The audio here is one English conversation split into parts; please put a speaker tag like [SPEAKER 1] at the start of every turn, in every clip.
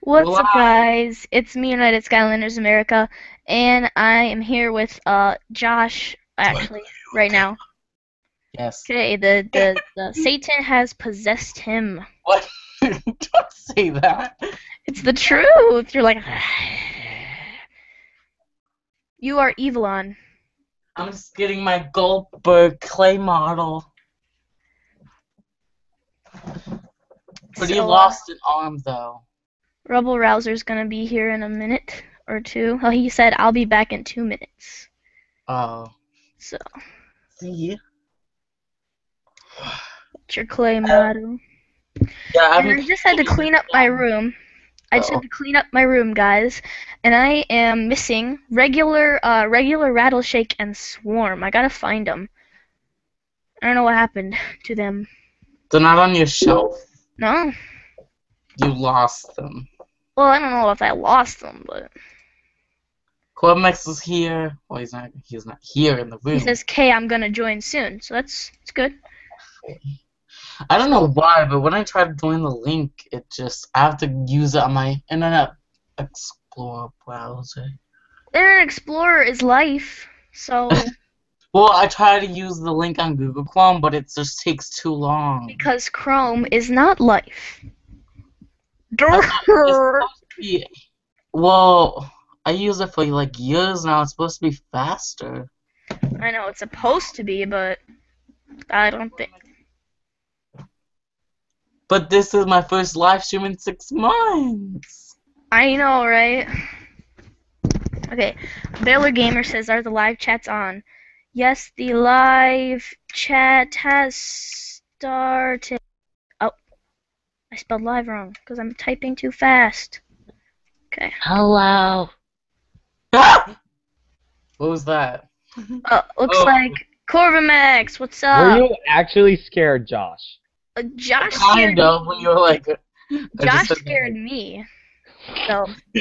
[SPEAKER 1] What's
[SPEAKER 2] Well,
[SPEAKER 1] up, guys? It's me, United Skylanders America, and I am here with uh Josh. Actually, right now.
[SPEAKER 2] Yes.
[SPEAKER 1] Okay, the the, the Satan has possessed him.
[SPEAKER 2] What? Don't say that.
[SPEAKER 1] It's the truth. You're like, you are Evelyn.
[SPEAKER 2] I'm just getting my Goldberg clay model. But he
[SPEAKER 1] So, uh,
[SPEAKER 2] lost an arm though.
[SPEAKER 1] Rebel Rouser's gonna be here in a minute or two. Oh, he said I'll be back in two minutes.
[SPEAKER 2] Oh.
[SPEAKER 1] So,
[SPEAKER 2] See?
[SPEAKER 1] it's your clay model.
[SPEAKER 2] Yeah, I
[SPEAKER 1] And I just had to clean up my room. I just had to clean up my room, guys, and I am missing regular, uh, regular Rattleshake and Swarm. I gotta find them. I don't know what happened to them.
[SPEAKER 2] They're not on your shelf.
[SPEAKER 1] No.
[SPEAKER 2] You lost them.
[SPEAKER 1] Well, I don't know if I lost them, but
[SPEAKER 2] Cormax is here. Well, he's not. He's not here in the room.
[SPEAKER 1] he says, "Kay, I'm gonna join soon." So that's it's good.
[SPEAKER 2] I don't know why, but when I try to join the link, it just I have to use it on my Internet Explorer browser.
[SPEAKER 1] Internet Explorer is life, so
[SPEAKER 2] Well, I try to use the link on Google Chrome, but it just takes too long.
[SPEAKER 1] because Chrome is not life.
[SPEAKER 2] Well, I use it for like years now. It's supposed to be faster.
[SPEAKER 1] I know it's supposed to be, but I don't think.
[SPEAKER 2] But this is my first live stream in six months.
[SPEAKER 1] I know, right? Okay, Baylor Gamer says, "Are the live chats on?" Yes, the live chat has started. I spelled live wrong because I'm typing too fast. Okay.
[SPEAKER 3] Hello.
[SPEAKER 2] what was that?
[SPEAKER 1] Oh, looks
[SPEAKER 2] Oh.
[SPEAKER 1] like Corvamex. What's up?
[SPEAKER 3] Were
[SPEAKER 1] up?
[SPEAKER 3] you actually scared, Josh?
[SPEAKER 1] Uh, Josh scared
[SPEAKER 2] Kind of when you were like.
[SPEAKER 1] Josh
[SPEAKER 2] just-
[SPEAKER 1] scared me. So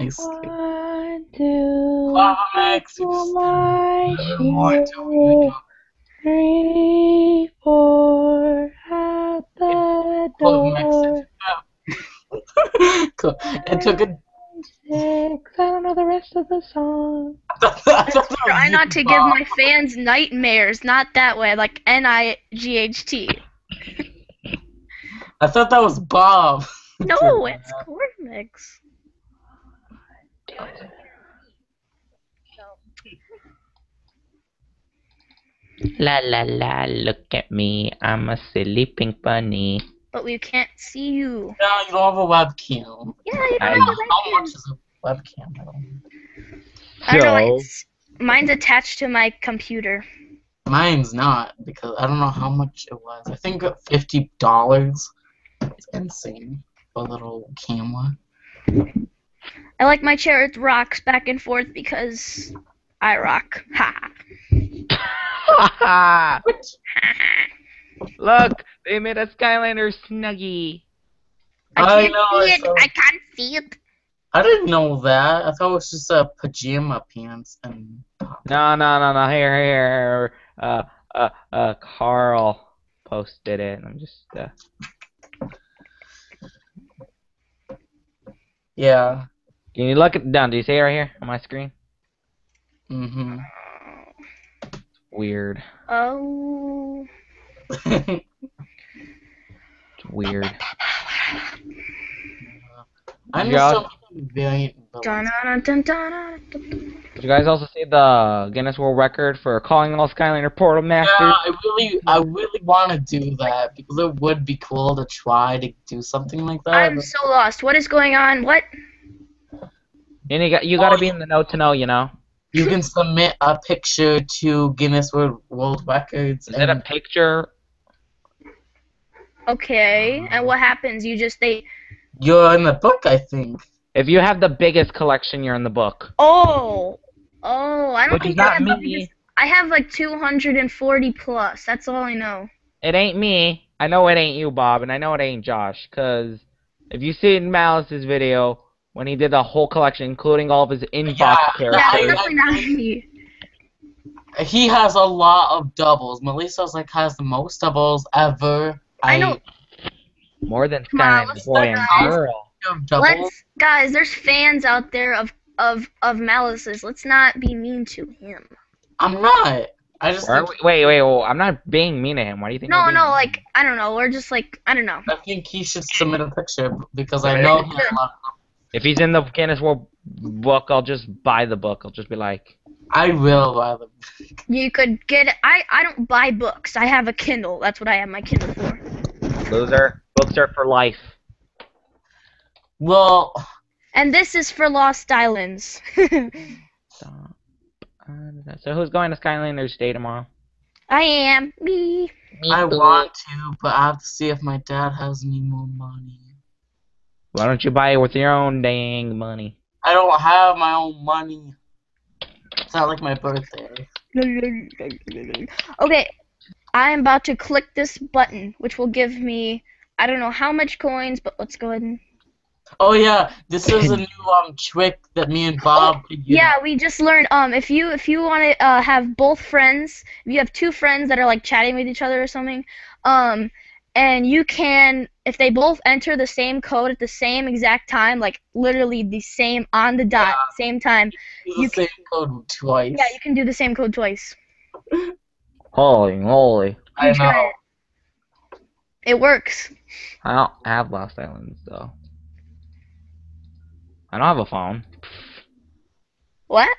[SPEAKER 2] I scared-
[SPEAKER 3] One, two,
[SPEAKER 2] Cormax,
[SPEAKER 3] for my
[SPEAKER 2] One, two,
[SPEAKER 3] three, four, out the
[SPEAKER 2] Cormax.
[SPEAKER 3] door,
[SPEAKER 2] Cool. It took a.
[SPEAKER 3] six. I don't know the rest of the song.
[SPEAKER 1] try not to give my fans nightmares. Not that way, like N I G H T.
[SPEAKER 2] I thought that was Bob.
[SPEAKER 1] No, it's Corvix.
[SPEAKER 3] La la la, look at me. I'm a silly pink bunny.
[SPEAKER 1] But we can't see you.
[SPEAKER 2] No, you don't have a webcam.
[SPEAKER 1] Yeah, you
[SPEAKER 3] I
[SPEAKER 1] don't have a webcam.
[SPEAKER 2] How
[SPEAKER 1] webcam.
[SPEAKER 2] much is a webcam? though?
[SPEAKER 1] I don't know. It's, mine's attached to my computer.
[SPEAKER 2] Mine's not because I don't know how much it was. I think fifty dollars. It's insane for a little camera.
[SPEAKER 1] I like my chair. It rocks back and forth because I rock. Ha ha.
[SPEAKER 3] look, they made a Skylander Snuggie.
[SPEAKER 1] I
[SPEAKER 2] I
[SPEAKER 1] can't
[SPEAKER 2] know, I
[SPEAKER 1] see it.
[SPEAKER 2] saw-
[SPEAKER 1] I can't see it.
[SPEAKER 2] I didn't know that. I thought it was just a pajama pants and.
[SPEAKER 3] No, no, no, no. Here, here. Uh, uh, uh. Carl posted it. I'm just. Uh,
[SPEAKER 2] Yeah.
[SPEAKER 3] can you look it down? Do you see it right here on my screen?
[SPEAKER 2] Mhm.
[SPEAKER 3] Weird.
[SPEAKER 1] Oh.
[SPEAKER 3] It's weird.
[SPEAKER 2] I know
[SPEAKER 3] Yeah.
[SPEAKER 2] some variant.
[SPEAKER 3] Did you guys also see the Guinness World Record for calling all Skylander Portal Masters?
[SPEAKER 2] Yeah, I really, I really want to do that because it would be cool to try to do something like that.
[SPEAKER 1] I'm so lost. What is going on? What?
[SPEAKER 3] And you got you got to oh, be in the know to know, you know.
[SPEAKER 2] You can submit a picture to Guinness World World Records.
[SPEAKER 3] Is it a picture?
[SPEAKER 1] Okay. And what happens? You just they.
[SPEAKER 2] You're in the book, I think.
[SPEAKER 3] If you have the biggest collection, you're in the book.
[SPEAKER 1] Oh. Oh, I don't
[SPEAKER 3] Which is
[SPEAKER 1] think I
[SPEAKER 3] not
[SPEAKER 1] have the
[SPEAKER 3] me.
[SPEAKER 1] biggest- I have like 240 plus. That's all I know.
[SPEAKER 3] It ain't me. I know it ain't you, Bob, and I know it ain't Josh. Cause if you see in Malice's video when he did the whole collection, including all of his inbox
[SPEAKER 2] Yeah.
[SPEAKER 1] Yeah,
[SPEAKER 3] characters,
[SPEAKER 1] it's definitely not me.
[SPEAKER 2] He has a lot of doubles. Melissa's like has the most doubles ever.
[SPEAKER 1] I know-
[SPEAKER 3] more than
[SPEAKER 1] Come on,
[SPEAKER 3] boy and girl.
[SPEAKER 2] You have double.
[SPEAKER 1] Let's guys, there's fans out there of of of Malice's. Let's not be mean to him.
[SPEAKER 2] I'm not. I just think,
[SPEAKER 3] we- wait, wait, well, I'm not being mean to him. Why do you think?
[SPEAKER 1] No, no,
[SPEAKER 3] mean?
[SPEAKER 1] like I don't know. We're just like I don't know.
[SPEAKER 2] I think he should submit a picture because I know he has a lot.
[SPEAKER 3] If he's in the Guinness World Book, I'll just buy the book. I'll just be like,
[SPEAKER 2] I will buy them.
[SPEAKER 1] You could get. I I don't buy books. I have a Kindle. That's what I have my Kindle for.
[SPEAKER 3] Loser. Books are for life.
[SPEAKER 2] Well,
[SPEAKER 1] And this is for Lost Islands.
[SPEAKER 3] So who's going to Skylanders Day tomorrow?
[SPEAKER 1] I am me.
[SPEAKER 2] I want to, but I have to see if my dad has any more money.
[SPEAKER 3] Why don't you buy it with your own dang money?
[SPEAKER 2] I don't have my own money. It's not like my birthday.
[SPEAKER 1] Okay, I am about to click this button, which will give me I don't know how much coins, but let's go ahead and
[SPEAKER 2] Oh yeah, this is a new um trick that me and Bob could use.
[SPEAKER 1] yeah, we just learned um if you if you want to uh, have both friends, if you have two friends that are like chatting with each other or something, um and you can if they both enter the same code at the same exact time, like literally the same on the dot, same time,
[SPEAKER 2] Use the
[SPEAKER 1] you
[SPEAKER 2] same code twice.
[SPEAKER 1] yeah, you can do the same code twice.
[SPEAKER 3] Holy moly.
[SPEAKER 2] I know.
[SPEAKER 1] it. It works.
[SPEAKER 3] I don't have Lost Islands though. I don't have a phone.
[SPEAKER 1] What?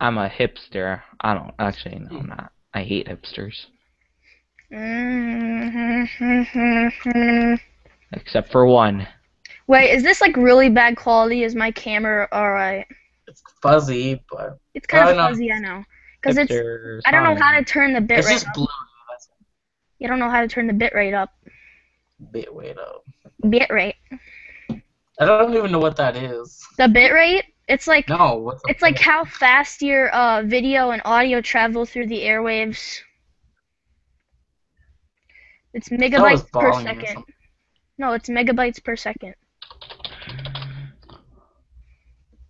[SPEAKER 3] I'm a hipster. I don't actually no I'm not. I hate hipsters.
[SPEAKER 1] Mm-hmm.
[SPEAKER 3] Except for one.
[SPEAKER 1] Wait, is this like really bad quality? Is my camera alright?
[SPEAKER 2] It's fuzzy, but
[SPEAKER 1] It's kind
[SPEAKER 2] I
[SPEAKER 1] of
[SPEAKER 2] know.
[SPEAKER 1] fuzzy, I know. Because it's I don't know how to turn the bit
[SPEAKER 2] it's
[SPEAKER 1] rate
[SPEAKER 2] just
[SPEAKER 1] up.
[SPEAKER 2] blue.
[SPEAKER 1] You don't know how to turn the bit rate up.
[SPEAKER 2] bit way though.
[SPEAKER 1] Bit rate.
[SPEAKER 2] I don't even know what that is.
[SPEAKER 1] The bit rate? It's like
[SPEAKER 2] No,
[SPEAKER 1] it's like how fast your uh, video and audio travel through the airwaves. It's megabytes per second. No, it's megabytes per second.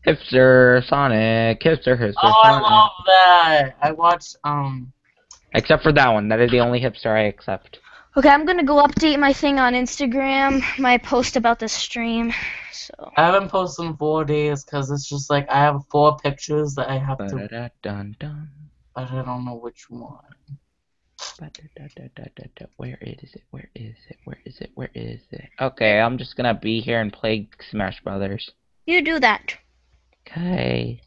[SPEAKER 3] Hipster Sonic. Hipster hipster
[SPEAKER 2] Oh, I
[SPEAKER 3] Sonic.
[SPEAKER 2] love that. I watched um.
[SPEAKER 3] Except for that one. That is the only hipster I accept.
[SPEAKER 1] Okay, I'm gonna go update my thing on Instagram, my post about the stream. So
[SPEAKER 2] I haven't posted in four days because it's just like I have four pictures that I have to,
[SPEAKER 3] Ba-da-da-dun, dun.
[SPEAKER 2] but I don't know which one.
[SPEAKER 3] Where is it? Where is it? Where is it? Where is it? Okay, I'm just gonna be here and play Smash Brothers.
[SPEAKER 1] you do that.
[SPEAKER 3] Okay.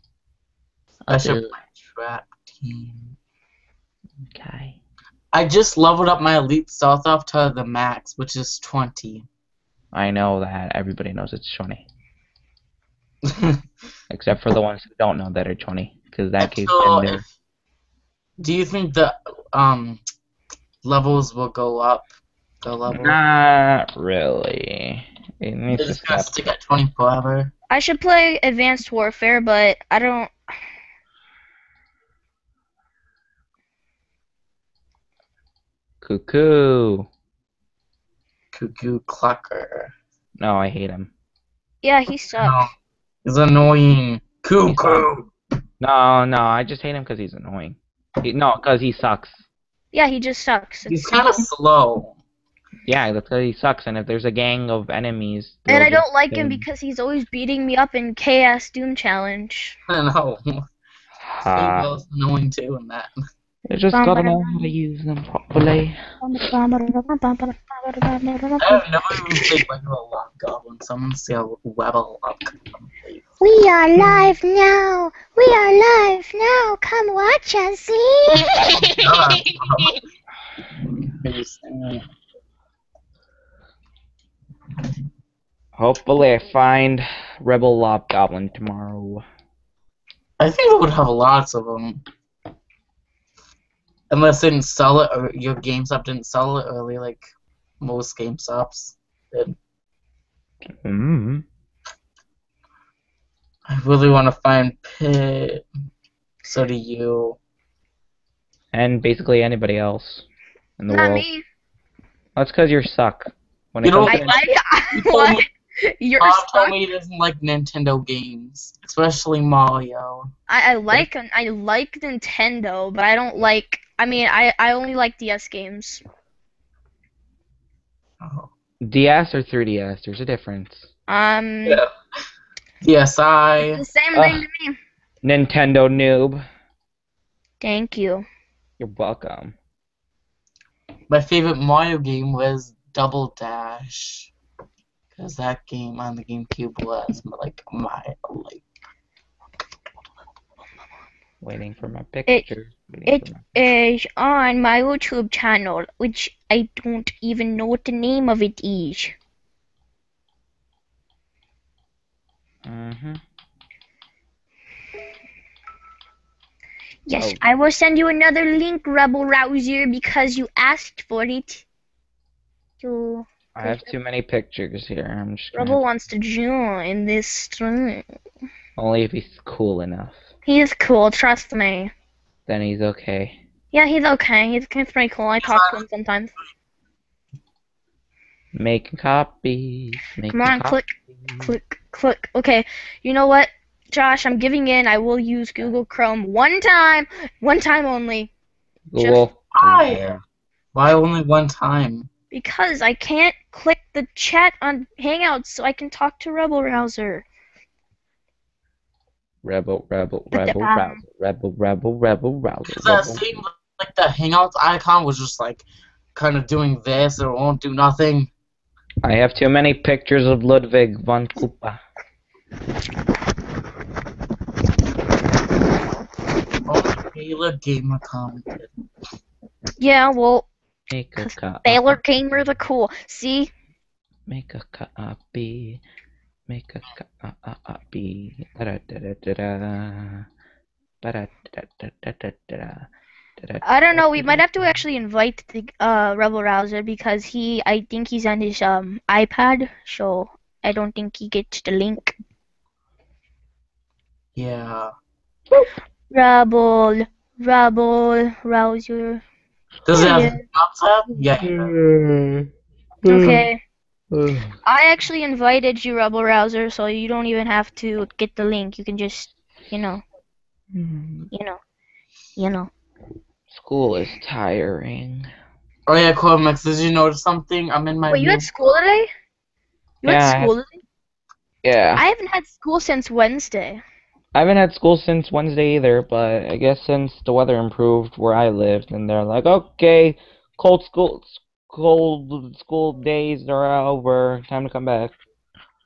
[SPEAKER 2] I
[SPEAKER 3] I'll
[SPEAKER 2] should
[SPEAKER 3] do-
[SPEAKER 2] play Trap Team.
[SPEAKER 3] Okay.
[SPEAKER 2] I just leveled up my elite stealth elf to the max, which is twenty.
[SPEAKER 3] I know that everybody knows it's 20, except for the ones who don't know that are 20, because that keeps
[SPEAKER 2] So if- do you think the um levels will go up? The level.
[SPEAKER 3] Not really. It needs
[SPEAKER 2] It's
[SPEAKER 3] to
[SPEAKER 2] just gonna
[SPEAKER 3] stop.
[SPEAKER 2] stick at twenty forever.
[SPEAKER 1] I should play Advanced Warfare, but I don't.
[SPEAKER 3] Cuckoo.
[SPEAKER 2] Cuckoo clocker.
[SPEAKER 3] No, I hate him.
[SPEAKER 1] Yeah, he sucks.
[SPEAKER 2] No, it's annoying. Cuckoo.
[SPEAKER 3] No, no, I just hate him because he's annoying. He, no, because he sucks.
[SPEAKER 1] Yeah, he just sucks.
[SPEAKER 2] He's
[SPEAKER 1] It's
[SPEAKER 2] kind of slow.
[SPEAKER 3] Yeah, that's because he sucks. And if there's a gang of enemies,
[SPEAKER 1] And I don't like him because he's always beating me up in Kaos Doom Challenge.
[SPEAKER 2] I know.
[SPEAKER 3] Ha. Ah.
[SPEAKER 2] It's annoying too in that.
[SPEAKER 3] You just gotta know how to use them properly.
[SPEAKER 2] I have never even played like a long goblin. Someone say a level up.
[SPEAKER 4] We are live now. We are live now. Come watch us. See?
[SPEAKER 3] Hopefully, I find Rebel Lobgoblin tomorrow.
[SPEAKER 2] I think it would have lots of them. Unless they didn't sell it, or your GameStop didn't sell it early, like most GameStops did.
[SPEAKER 3] Mm.
[SPEAKER 2] I really want to find Pit. So do you.
[SPEAKER 3] And basically anybody else in the
[SPEAKER 1] Not
[SPEAKER 3] world.
[SPEAKER 1] me.
[SPEAKER 3] That's because you're suck. When it
[SPEAKER 2] You
[SPEAKER 3] comes
[SPEAKER 2] don't-
[SPEAKER 3] to
[SPEAKER 1] I, I,
[SPEAKER 2] told
[SPEAKER 1] what?
[SPEAKER 2] me-
[SPEAKER 1] You're
[SPEAKER 2] Bob
[SPEAKER 1] stuck.
[SPEAKER 2] told me he doesn't like Nintendo games, especially Mario.
[SPEAKER 1] I, I like I like Nintendo, but I don't like. I mean, I, I only like DS games.
[SPEAKER 2] Oh.
[SPEAKER 3] DS or 3DS? There's a difference.
[SPEAKER 1] Um,
[SPEAKER 2] Yeah. DSi.
[SPEAKER 1] the same
[SPEAKER 3] Ugh.
[SPEAKER 1] thing to me.
[SPEAKER 3] Nintendo noob.
[SPEAKER 1] Thank you.
[SPEAKER 3] You're welcome.
[SPEAKER 2] My favorite Mario game was Double Dash. Because that game on the GameCube was like my like.
[SPEAKER 3] Waiting for my picture. Waiting
[SPEAKER 1] it-
[SPEAKER 3] for my-
[SPEAKER 1] Is on my YouTube channel, which I don't even know what the name of it is.
[SPEAKER 3] Mhm.
[SPEAKER 1] Yes,
[SPEAKER 3] Oh.
[SPEAKER 1] I will send you another link, Rebel Rouser, because you asked for it. You,
[SPEAKER 3] I have too many pictures here. I'm just gonna
[SPEAKER 1] Rebel wants to join in this stream.
[SPEAKER 3] only if he's cool enough.
[SPEAKER 1] He's cool, trust me.
[SPEAKER 3] Then he's okay.
[SPEAKER 1] Yeah, he's okay. He's, he's pretty cool. I talk to him sometimes.
[SPEAKER 3] Making copies. Making
[SPEAKER 1] Come on,
[SPEAKER 3] copies.
[SPEAKER 1] click, click, click. Okay, you know what, Josh? I'm giving in. I will use Google Chrome one time, one time only,
[SPEAKER 3] Google.
[SPEAKER 2] Why? Why only one time?
[SPEAKER 1] Because I can't click the chat on Hangouts so I can talk to Rebel Rouser.
[SPEAKER 3] Rebel, rebel,
[SPEAKER 1] But the,
[SPEAKER 3] rebel,
[SPEAKER 1] um,
[SPEAKER 3] rebel, rebel, rebel, rebel, rebel.
[SPEAKER 2] Because that
[SPEAKER 3] rebel.
[SPEAKER 2] same like the Hangouts icon was just like kind of doing this or won't do nothing.
[SPEAKER 3] I have too many pictures of Ludwig von Koopa.
[SPEAKER 2] Only Taylor Gamer commented.
[SPEAKER 1] Yeah, well,
[SPEAKER 3] Make a copy.
[SPEAKER 1] Baylor Gamer the cool. See,
[SPEAKER 3] Make a copy. Make a copy. Da-da-da-da-da-da. Ba-da-da-da-da-da-da. Da-da.
[SPEAKER 1] I don't know. We might have to actually invite the uh, Rebel Rouser because he, I think he's on his um iPad, so I don't think he gets the link.
[SPEAKER 2] Yeah.
[SPEAKER 1] Rebel, Rebel Rouser.
[SPEAKER 2] Does it have
[SPEAKER 1] Yeah.
[SPEAKER 2] Hangouts tab? Yeah.
[SPEAKER 3] Hmm.
[SPEAKER 1] Okay. I actually invited you, Rebel Rouser, so you don't even have to get the link. You can just, you know, you know, you know.
[SPEAKER 3] School is tiring.
[SPEAKER 2] Oh yeah, Cormax, did you notice something? I'm in my
[SPEAKER 1] Wait, you
[SPEAKER 2] new-
[SPEAKER 1] had school today? You
[SPEAKER 3] Yeah, I
[SPEAKER 1] had
[SPEAKER 3] had-
[SPEAKER 1] school today?
[SPEAKER 3] Yeah.
[SPEAKER 1] I haven't had school since Wednesday.
[SPEAKER 3] I haven't had school since Wednesday either, but I guess since the weather improved where I lived, and they're like, okay, cold school, cold school days are over, time to come back.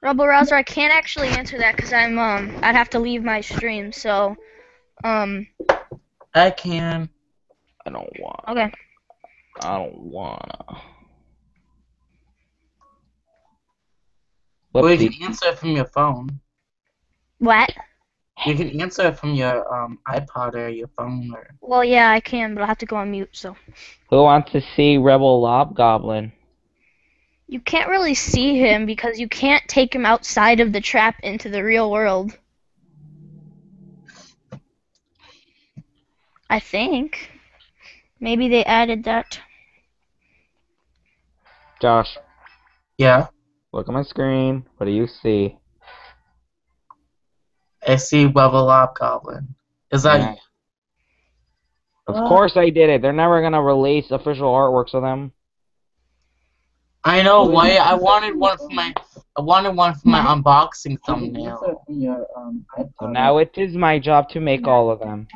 [SPEAKER 1] Rebel Rouser, I can't actually answer that because I'm um I'd have to leave my stream. So, um,
[SPEAKER 2] I can.
[SPEAKER 3] I don't want.
[SPEAKER 1] okay.
[SPEAKER 3] I don't wanna.
[SPEAKER 2] Well, you can answer from your phone.
[SPEAKER 1] What?
[SPEAKER 2] You can answer it from your um iPod or your phone or.
[SPEAKER 1] Well, yeah, I can, but I'll have to go on mute. So
[SPEAKER 3] Who wants to see Rebel Lobgoblin?
[SPEAKER 1] you can't really see him because you can't take him outside of the trap into the real world. I think. Maybe they added that.
[SPEAKER 3] Josh,
[SPEAKER 2] Yeah.
[SPEAKER 3] look at my screen. What do you see?
[SPEAKER 2] I see Bubble Up Goblin. Is that
[SPEAKER 3] Yeah. Of course I did it. They're never gonna release official artworks of them.
[SPEAKER 2] I know why I wanted one for my I wanted one for my unboxing thumbnail.
[SPEAKER 3] So now it is my job to make all of them.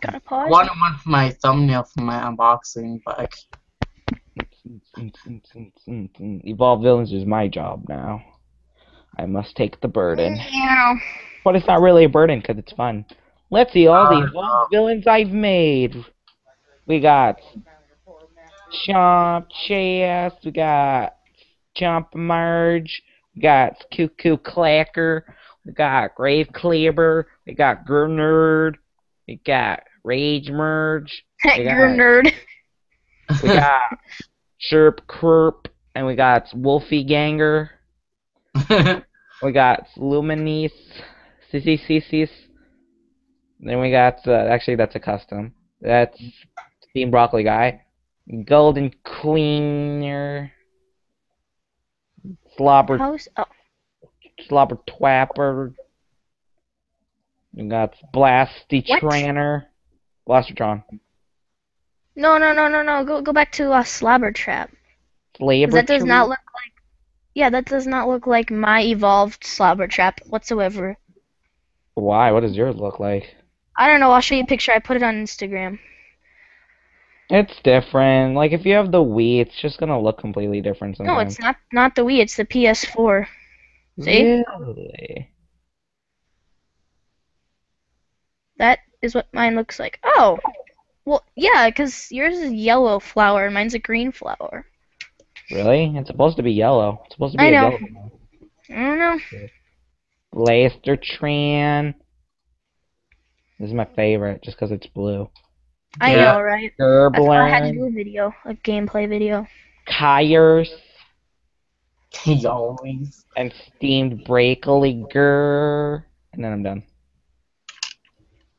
[SPEAKER 1] Gotta
[SPEAKER 2] I
[SPEAKER 1] pause.
[SPEAKER 2] wanted one for my thumbnail for my unboxing, but I
[SPEAKER 3] Evolve Villains is my job now. I must take the burden.
[SPEAKER 1] Yeah.
[SPEAKER 3] But it's not really a burden because it's fun. Let's see all the
[SPEAKER 2] Uh,
[SPEAKER 3] villains I've made. We got Chomp Chest, we got Chompy Mage, we got Cuckoo Clocker, we got Grave Cleaver, we got Gurnerd, we got Rage Mage,
[SPEAKER 1] You're a
[SPEAKER 3] got-
[SPEAKER 1] nerd.
[SPEAKER 3] we got Chirp Kerp, and we got Wolfie Ganger. We got Luminous, CCCCs. Then we got, uh, actually, that's a custom. That's Steam Broccoli Guy. Golden Queener. Slobber.
[SPEAKER 1] Oh,
[SPEAKER 3] Slobber Twapper. We got Blasty
[SPEAKER 1] What?
[SPEAKER 3] Tranner. Blastertron.
[SPEAKER 1] no, no, no, no, no. Go, go back to uh, Slobber Trap.
[SPEAKER 3] Slabber
[SPEAKER 1] that does not look like. Yeah, that does not look like my evolved slobber trap whatsoever.
[SPEAKER 3] Why? What does yours look like?
[SPEAKER 1] I don't know. I'll show you a picture. I put it on Instagram.
[SPEAKER 3] It's different. Like if you have the Wii, it's just gonna look completely different
[SPEAKER 1] No, it's not. Not the Wii. It's the PS4. See?
[SPEAKER 3] Really?
[SPEAKER 1] That is what mine looks like. Oh, well, yeah, because yours is yellow flower, and mine's a green flower.
[SPEAKER 3] Really? It's supposed to be yellow. It's supposed to be
[SPEAKER 1] I
[SPEAKER 3] a
[SPEAKER 1] know.
[SPEAKER 3] yellow.
[SPEAKER 1] I don't know.
[SPEAKER 3] Blaster Tran. This is my favorite, just because it's blue.
[SPEAKER 1] I
[SPEAKER 2] Yeah.
[SPEAKER 1] know, right? I thought I had to
[SPEAKER 3] Gerbler.
[SPEAKER 1] do a video, a gameplay video.
[SPEAKER 3] Kyers.
[SPEAKER 2] He always.
[SPEAKER 3] And steamed Breakliger. And then I'm done.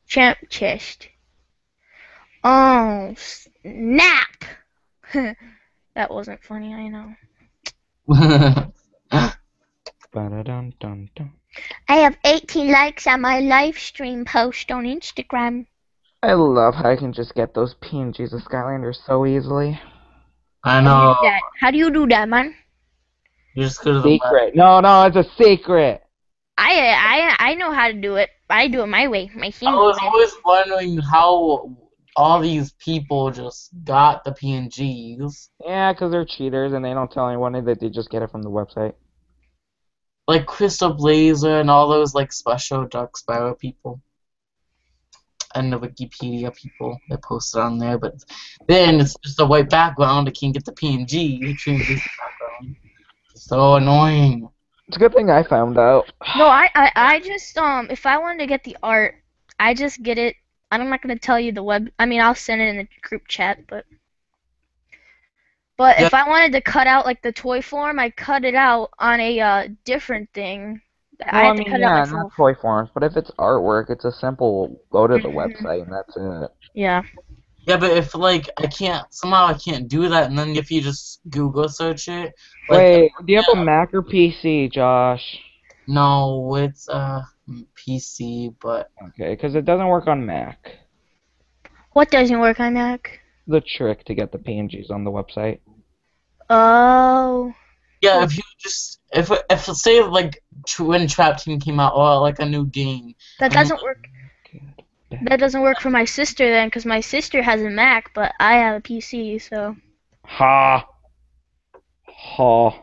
[SPEAKER 1] Chomp Chest. Oh, snap! that wasn't funny, I know.
[SPEAKER 3] Ba-da-dun, dun, dun.
[SPEAKER 4] I have 18 likes on my live stream post on Instagram.
[SPEAKER 3] I love how I can just get those PNGs of Skylander so easily.
[SPEAKER 2] I
[SPEAKER 1] How do you
[SPEAKER 2] know.
[SPEAKER 1] do that? How do you do that, man?
[SPEAKER 2] You just go to the web.
[SPEAKER 3] Secret. No, no, it's a secret.
[SPEAKER 1] I I I know how to do it. I do it my way, my
[SPEAKER 2] I was
[SPEAKER 1] way.
[SPEAKER 2] always wondering how all these people just got the PNGs.
[SPEAKER 3] Yeah, 'cause they're cheaters and they don't tell anyone that they just get it from the website.
[SPEAKER 2] Like Crystal Blazer and all those like special Dark Sparrow people. And the Wikipedia people that posted on there, but then it's just a white background. I can't get the PNG. You change this background. So annoying.
[SPEAKER 3] It's a good thing I found out.
[SPEAKER 1] No, I, I I just um if I wanted to get the art, I just get it. I'm not gonna tell you the web. I mean, I'll send it in the group chat, but but if I wanted to cut out like the toy form, I cut it out on a uh, different thing. I
[SPEAKER 3] Well,
[SPEAKER 1] had
[SPEAKER 3] I
[SPEAKER 1] to
[SPEAKER 3] mean,
[SPEAKER 1] cut it
[SPEAKER 3] yeah,
[SPEAKER 1] out
[SPEAKER 3] not toy forms, but if it's artwork, it's a simple go to the
[SPEAKER 1] Mhm.
[SPEAKER 3] website and that's it.
[SPEAKER 1] Yeah.
[SPEAKER 2] Yeah, but if like I can't somehow I can't do that, and then if you just Google search it, like,
[SPEAKER 3] Wait, do you have a Mac or PC, Josh?
[SPEAKER 2] No, it's uh PC, but
[SPEAKER 3] okay, because it doesn't work on Mac.
[SPEAKER 1] What doesn't work on Mac?
[SPEAKER 3] The trick to get the PNGs on the website.
[SPEAKER 1] Oh.
[SPEAKER 2] yeah, if you just if if say like when Trap Team came out or like a new game,
[SPEAKER 1] That doesn't work. That doesn't work for my sister then, because my sister has a Mac, but I have a PC, so.
[SPEAKER 3] Ha. Ha.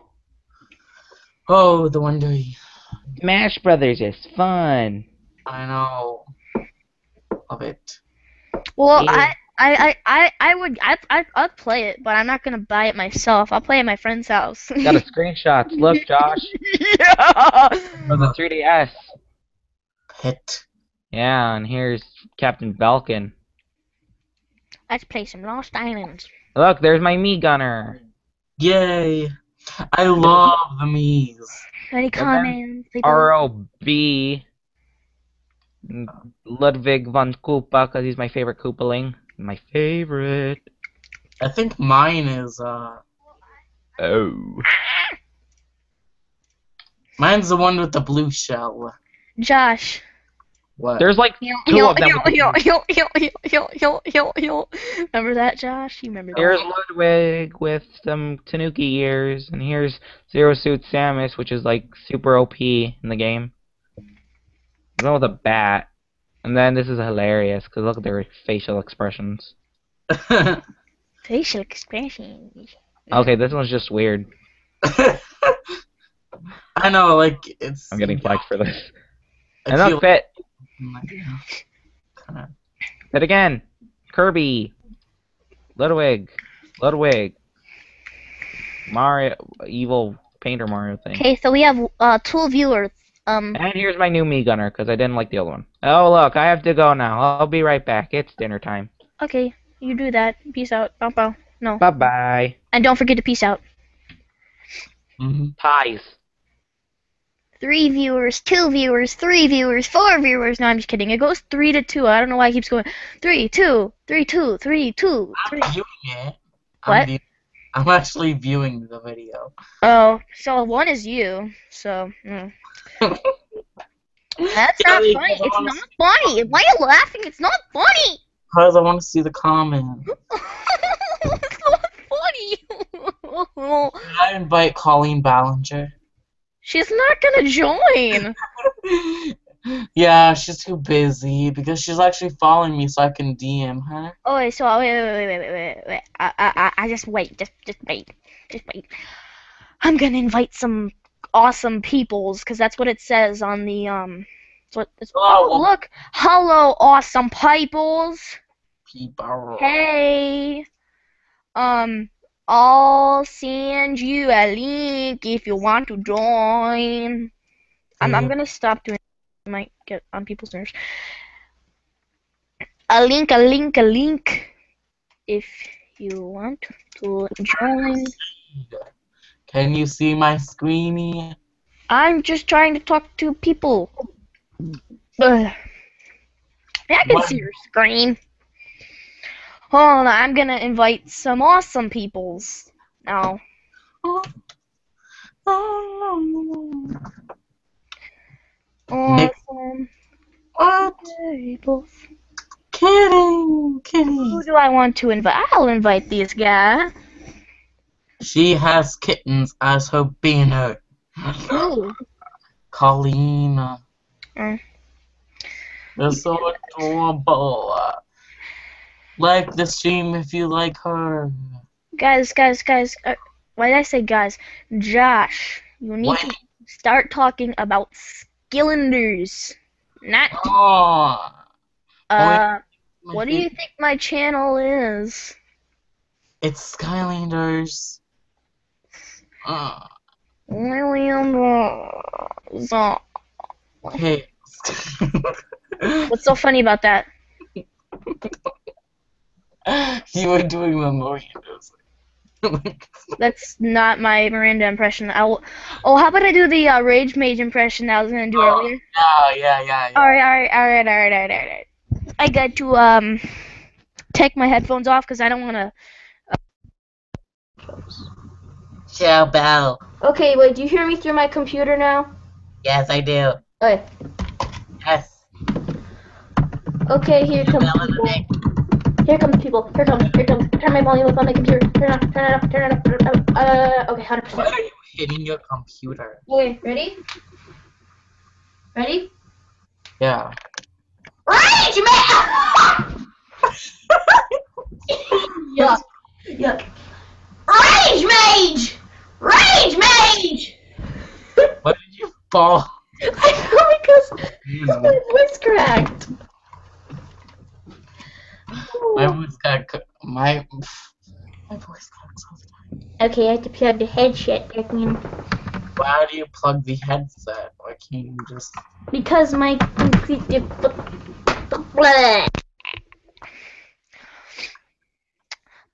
[SPEAKER 2] oh the Wonder,
[SPEAKER 3] Smash Brothers is fun.
[SPEAKER 2] I know, love it.
[SPEAKER 1] Well,
[SPEAKER 3] Yeah.
[SPEAKER 1] I, I, I, I, I would, I, I, I'd play it, but I'm not gonna buy it myself. I'll play it at my friend's house.
[SPEAKER 3] Got a screenshots. Look, Josh,
[SPEAKER 1] yeah.
[SPEAKER 3] for the 3DS.
[SPEAKER 2] Hit.
[SPEAKER 3] Yeah, and here's Captain Falcon.
[SPEAKER 1] Let's play some Lost Islands.
[SPEAKER 3] Look, there's my Mii Gunner.
[SPEAKER 2] Yay! I love the Mii's.
[SPEAKER 1] Any comments?
[SPEAKER 3] R O B. Ludwig von Koopa, because he's my favorite Koopaling. My favorite.
[SPEAKER 2] I think mine is uh
[SPEAKER 3] Oh.
[SPEAKER 2] mine's the one with the blue shell.
[SPEAKER 1] Josh.
[SPEAKER 2] What?
[SPEAKER 3] There's like
[SPEAKER 1] Yo,
[SPEAKER 3] two
[SPEAKER 1] yo,
[SPEAKER 3] of them.
[SPEAKER 1] yo,
[SPEAKER 3] with
[SPEAKER 1] yo,
[SPEAKER 3] the-
[SPEAKER 1] yo, yo, yo, yo, yo, yo, yo. Remember that, Josh? You remember that?
[SPEAKER 3] Here's Ludwig with some Tanuki ears, and here's Zero Suit Samus, which is like super OP in the game. The one with a bat. And then this is hilarious, because look at their facial expressions.
[SPEAKER 1] Facial expressions.
[SPEAKER 3] Okay, this one's just weird.
[SPEAKER 2] I know, like it's.
[SPEAKER 3] I'm getting flagged for this. And
[SPEAKER 2] feel
[SPEAKER 3] look, fit.
[SPEAKER 2] Like- kinda-
[SPEAKER 3] Fit again. Kirby. Ludwig. Ludwig. Mario. Evil painter Mario thing.
[SPEAKER 1] Okay, so we have uh two viewers. Um,
[SPEAKER 3] And here's my new Mii Gunner, because I didn't like the old one. Oh, look, I have to go now. I'll be right back. It's dinner time.
[SPEAKER 1] okay, you do that. Peace out. Bow bow. No,
[SPEAKER 3] Bye bye.
[SPEAKER 1] and don't forget to peace out.
[SPEAKER 2] Mm -hmm.
[SPEAKER 3] Pies.
[SPEAKER 1] Three viewers, two viewers, three viewers, four viewers. No, I'm just kidding. It goes three to two. I don't know why it keeps going three, two, three, two, three, two, three.
[SPEAKER 2] I'm viewing it.
[SPEAKER 1] What?
[SPEAKER 2] I'm, I'm actually viewing the video.
[SPEAKER 1] Oh, so one is you. So. mm. That's
[SPEAKER 2] Yeah,
[SPEAKER 1] not funny. It's not funny. Why are you laughing? It's not funny.
[SPEAKER 2] Because I want to see the comment.
[SPEAKER 1] it's not funny.
[SPEAKER 2] Should I invite Colleen Ballinger?
[SPEAKER 1] She's not gonna join.
[SPEAKER 2] yeah, she's too busy because she's actually following me so I can DM her.
[SPEAKER 1] Oh wait, so wait, wait, wait, wait, wait, wait, wait. I, I, I, I just wait, just, just wait, just wait. I'm gonna invite some awesome peoples because that's what it says on the um. What,
[SPEAKER 2] Oh.
[SPEAKER 1] oh look, hello, awesome peoples.
[SPEAKER 2] People.
[SPEAKER 1] Hey, um, I'll send you a link if you want to join. I'm, I'm
[SPEAKER 2] mm-hmm.
[SPEAKER 1] gonna stop doing. I might get on people's nerves. A link, a link, a link. If you want to join.
[SPEAKER 2] Can you see my screeny?
[SPEAKER 1] I'm just trying to talk to people. Ugh. Yeah, I can
[SPEAKER 2] What?
[SPEAKER 1] see your screen. Hold on, I'm gonna invite some awesome peoples now. Awesome
[SPEAKER 2] What?
[SPEAKER 1] peoples.
[SPEAKER 2] Kidding, kidding.
[SPEAKER 1] Who do I want to invite? I'll invite these guys.
[SPEAKER 2] She has kittens as her banner.
[SPEAKER 1] Ooh.
[SPEAKER 2] Colleen.
[SPEAKER 1] Mm.
[SPEAKER 2] They're so adorable. Like the stream if you like her.
[SPEAKER 1] Guys, guys, guys. Uh, why did I say guys? Josh, you need
[SPEAKER 2] What?
[SPEAKER 1] to start talking about Skylanders. Not,
[SPEAKER 2] Oh.
[SPEAKER 1] uh,
[SPEAKER 2] my
[SPEAKER 1] what do you think my channel is?
[SPEAKER 2] It's Skylanders. Uh,
[SPEAKER 1] William uh,
[SPEAKER 2] hey.
[SPEAKER 1] What's so funny about that?
[SPEAKER 2] you were doing the Miranda's.
[SPEAKER 1] That's not my Miranda impression. I'll. Oh, how about I do the uh, Rage Mage impression that I was gonna do
[SPEAKER 2] Oh.
[SPEAKER 1] earlier?
[SPEAKER 2] Oh yeah, yeah, yeah.
[SPEAKER 1] All right, all right, all right, all right, all right, all right. I got to um take my headphones off because I don't want to.
[SPEAKER 2] Ciao, Bell.
[SPEAKER 1] Okay, wait. Do you hear me through my computer now?
[SPEAKER 2] Yes, I do.
[SPEAKER 1] Okay.
[SPEAKER 2] Yes.
[SPEAKER 1] Okay, here comes people. Here comes people. Here comes. Here comes. Turn my volume up on my computer. Turn it up. Turn it up. Turn it up. Turn it up. Uh. Okay. Hundred
[SPEAKER 2] Why
[SPEAKER 1] percent.
[SPEAKER 2] are you hitting your computer?
[SPEAKER 1] Okay. Ready? Ready?
[SPEAKER 2] Yeah.
[SPEAKER 1] Rage man! Yuck. Yuck. Rage mage! Rage mage!
[SPEAKER 2] What did you fall?
[SPEAKER 1] I know because my voice cracked.
[SPEAKER 2] My voice got my my voice cracks all the time.
[SPEAKER 1] Okay, I have to plug the headset back in.
[SPEAKER 2] Why do you plug the headset? Why can't you just?
[SPEAKER 1] Because my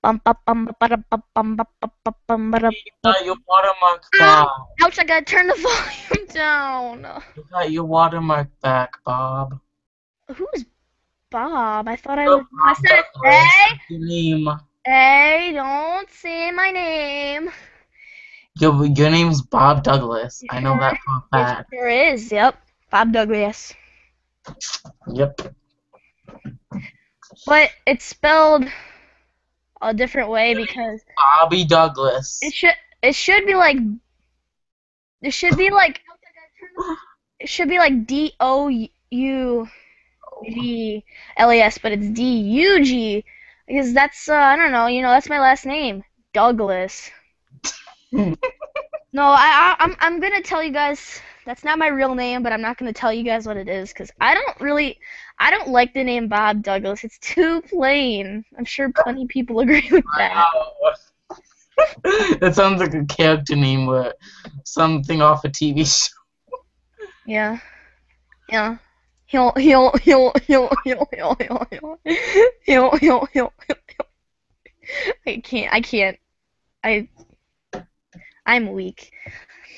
[SPEAKER 1] Bum, bum, bum, bum, bum, ba, bum, ba-da.
[SPEAKER 2] You your watermark ah, back.
[SPEAKER 1] Ouch, I gotta turn the volume down.
[SPEAKER 2] You got your watermark back, Bob.
[SPEAKER 1] Who's Bob? I thought I
[SPEAKER 2] Oh,
[SPEAKER 1] was. I
[SPEAKER 2] Bob
[SPEAKER 1] said, hey,
[SPEAKER 2] name.
[SPEAKER 1] hey, don't say my name.
[SPEAKER 2] Your your name's Bob Douglas. I know that for a fact.
[SPEAKER 1] there is. Yep, Bob Douglas.
[SPEAKER 2] Yep.
[SPEAKER 1] But it's spelled a different way because
[SPEAKER 2] Bobby Douglas.
[SPEAKER 1] it should it should be like it should be like it should be like D O U G L A S, but it's D U G because that's uh, I don't know, you know, that's my last name, Douglas. no, I, I I'm I'm gonna tell you guys that's not my real name, but I'm not gonna tell you guys what it is because I don't really I don't like the name Bob Douglas. It's too plain. I'm sure plenty of people agree with that.
[SPEAKER 2] Wow. that sounds like a character name or something off a TV show.
[SPEAKER 1] Yeah. Yeah. He'll he'll he'll he'll he'll he'll he'll he'll he'll he'll he'll I can't I can't I I'm weak.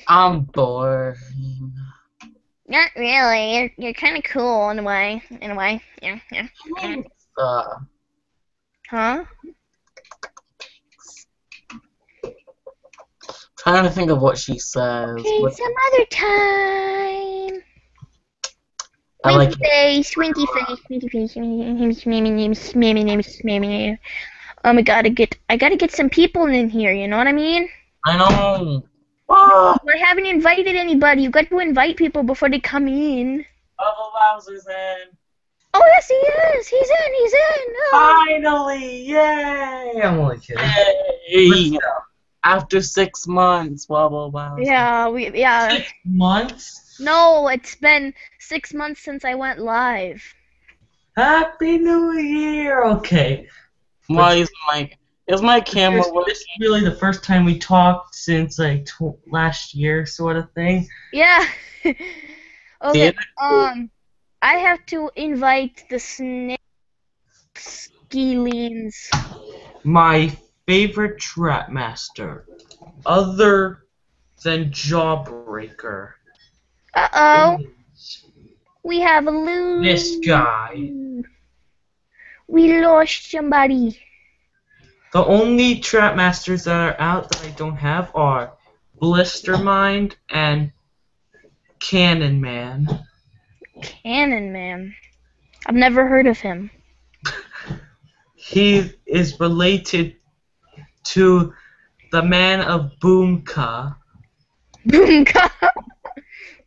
[SPEAKER 2] I'm bored.
[SPEAKER 1] Not really. You're you're kinda cool in a way. In a way. Yeah, yeah.
[SPEAKER 2] Uh,
[SPEAKER 1] Huh?
[SPEAKER 2] trying to think of what she says.
[SPEAKER 4] Okay, some other time.
[SPEAKER 2] I like
[SPEAKER 4] face, winky face, winky face, winky face, mammy name, mammy name, mammy name.
[SPEAKER 1] Um, I gotta get, I gotta get some people in here. You know what I mean?
[SPEAKER 2] I know. Ah,
[SPEAKER 1] We haven't invited anybody. You got to invite people before they come in.
[SPEAKER 2] Rubble Rouser's in.
[SPEAKER 1] Oh yes, he is. He's in. He's in. Oh.
[SPEAKER 5] Finally! Yay! I'm only kidding.
[SPEAKER 2] Hey, after six months, Rubble Rouser.
[SPEAKER 1] Yeah, we yeah.
[SPEAKER 5] Six months?
[SPEAKER 1] No, it's been six months since I went live.
[SPEAKER 5] Happy New Year! Okay.
[SPEAKER 2] Why is my is my camera
[SPEAKER 5] This
[SPEAKER 2] working?
[SPEAKER 5] this is really the first time we talked since like tw- last year, sort of thing.
[SPEAKER 1] Yeah. okay.
[SPEAKER 2] Yeah.
[SPEAKER 1] Um, I have to invite the snake skeleens.
[SPEAKER 5] My favorite trap master, other than Jawbreaker,
[SPEAKER 1] Uh oh, we have a lose.
[SPEAKER 5] this guy.
[SPEAKER 1] We lost somebody.
[SPEAKER 5] The only trap masters that are out that I don't have are Blastermind and Cannon Man.
[SPEAKER 1] Cannon Man. I've never heard of him.
[SPEAKER 5] He is related to the man of Boomka.
[SPEAKER 1] Boomka.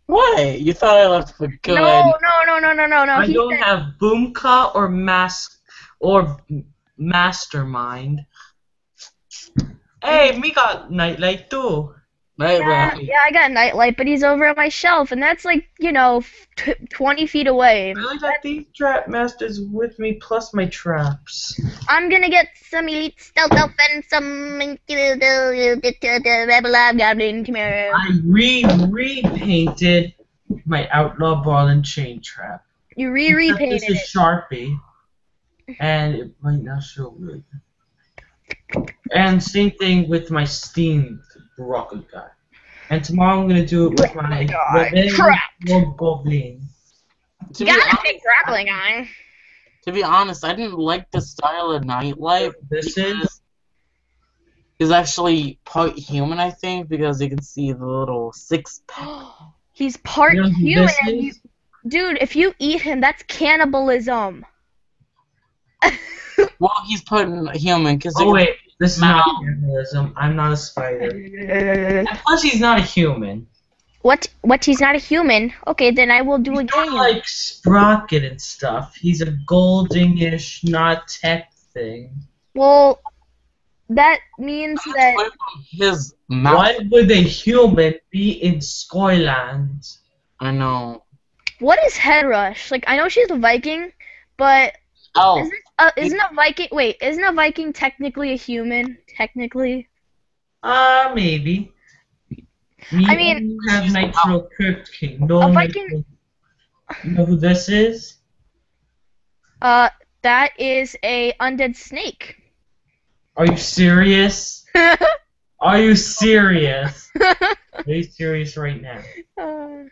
[SPEAKER 2] What? You thought I left for good?
[SPEAKER 1] No, no, no, no, no, no, no.
[SPEAKER 5] I
[SPEAKER 1] He
[SPEAKER 5] don't
[SPEAKER 1] said-
[SPEAKER 5] have Boomka or Mask or Mastermind. Hey, me got Knight Light too.
[SPEAKER 2] Right,
[SPEAKER 1] Yeah,
[SPEAKER 2] right.
[SPEAKER 1] yeah, I got Knight Light, but he's over at my shelf, and that's like, you know, t- 20 feet away.
[SPEAKER 5] I only got these trap masters with me plus my traps.
[SPEAKER 1] I'm gonna get some elite stealth elf and some rebel goblin tomorrow.
[SPEAKER 5] I re repainted my outlaw ball and chain trap.
[SPEAKER 1] You re
[SPEAKER 5] Except
[SPEAKER 1] repainted
[SPEAKER 5] This is
[SPEAKER 1] it.
[SPEAKER 5] Sharpie, and it might not show really. And same thing with my Steam broccoli guy. And tomorrow I'm gonna do it with oh my
[SPEAKER 1] God,
[SPEAKER 5] Rebellion
[SPEAKER 1] trapped.
[SPEAKER 5] Gold Goblin.
[SPEAKER 2] To be,
[SPEAKER 1] Gotta
[SPEAKER 2] honest,
[SPEAKER 1] pick grappling on.
[SPEAKER 2] to be honest, I didn't like the style of nightlife.
[SPEAKER 5] This
[SPEAKER 2] because
[SPEAKER 5] is
[SPEAKER 2] he's actually part human, I think, because you can see the little six pack.
[SPEAKER 1] He's part
[SPEAKER 5] you know
[SPEAKER 1] human. and you- dude, if you eat him, that's cannibalism.
[SPEAKER 2] Well, he's part human because
[SPEAKER 5] Oh wait, this is not
[SPEAKER 2] Mouth.
[SPEAKER 5] cannibalism. I'm not a spider. And plus, he's not a human.
[SPEAKER 1] what? What? He's not a human. Okay, then I will do a
[SPEAKER 5] He's not like Sprocket and stuff. He's a goldingish, not tech thing.
[SPEAKER 1] Well, that means that
[SPEAKER 2] his mouth.
[SPEAKER 5] Why would a human be in Skyland?
[SPEAKER 2] I know.
[SPEAKER 1] what is head rush? Like, I know she's a Viking, but
[SPEAKER 2] Oh,
[SPEAKER 1] isn't uh, isn't a Viking? Wait, isn't a Viking technically a human? Technically.
[SPEAKER 5] Ah, maybe. We
[SPEAKER 1] I mean-
[SPEAKER 5] only have Nitro Krypt King. No
[SPEAKER 1] A
[SPEAKER 5] Nitro-
[SPEAKER 1] Viking-
[SPEAKER 5] You know who this is?
[SPEAKER 1] Uh, that is a undead snake.
[SPEAKER 5] Are you serious? Are you serious? Are you serious right now?
[SPEAKER 1] Uh,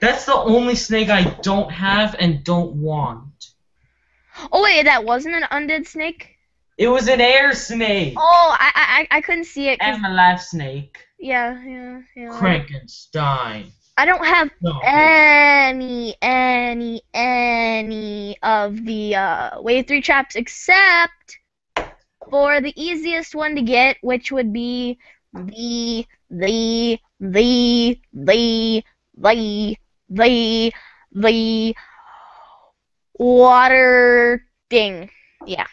[SPEAKER 5] That's the only snake I don't have and don't want.
[SPEAKER 1] Oh wait, that wasn't an undead snake.
[SPEAKER 5] It was an air snake.
[SPEAKER 1] Oh, I I I- I couldn't see it.
[SPEAKER 5] And a live snake.
[SPEAKER 1] yeah, yeah, yeah.
[SPEAKER 5] Frankenstein.
[SPEAKER 1] I don't have
[SPEAKER 5] No.
[SPEAKER 1] any, any, any of the uh, wave three traps except for the easiest one to get, which would be the the the the the the the water thing. Yeah.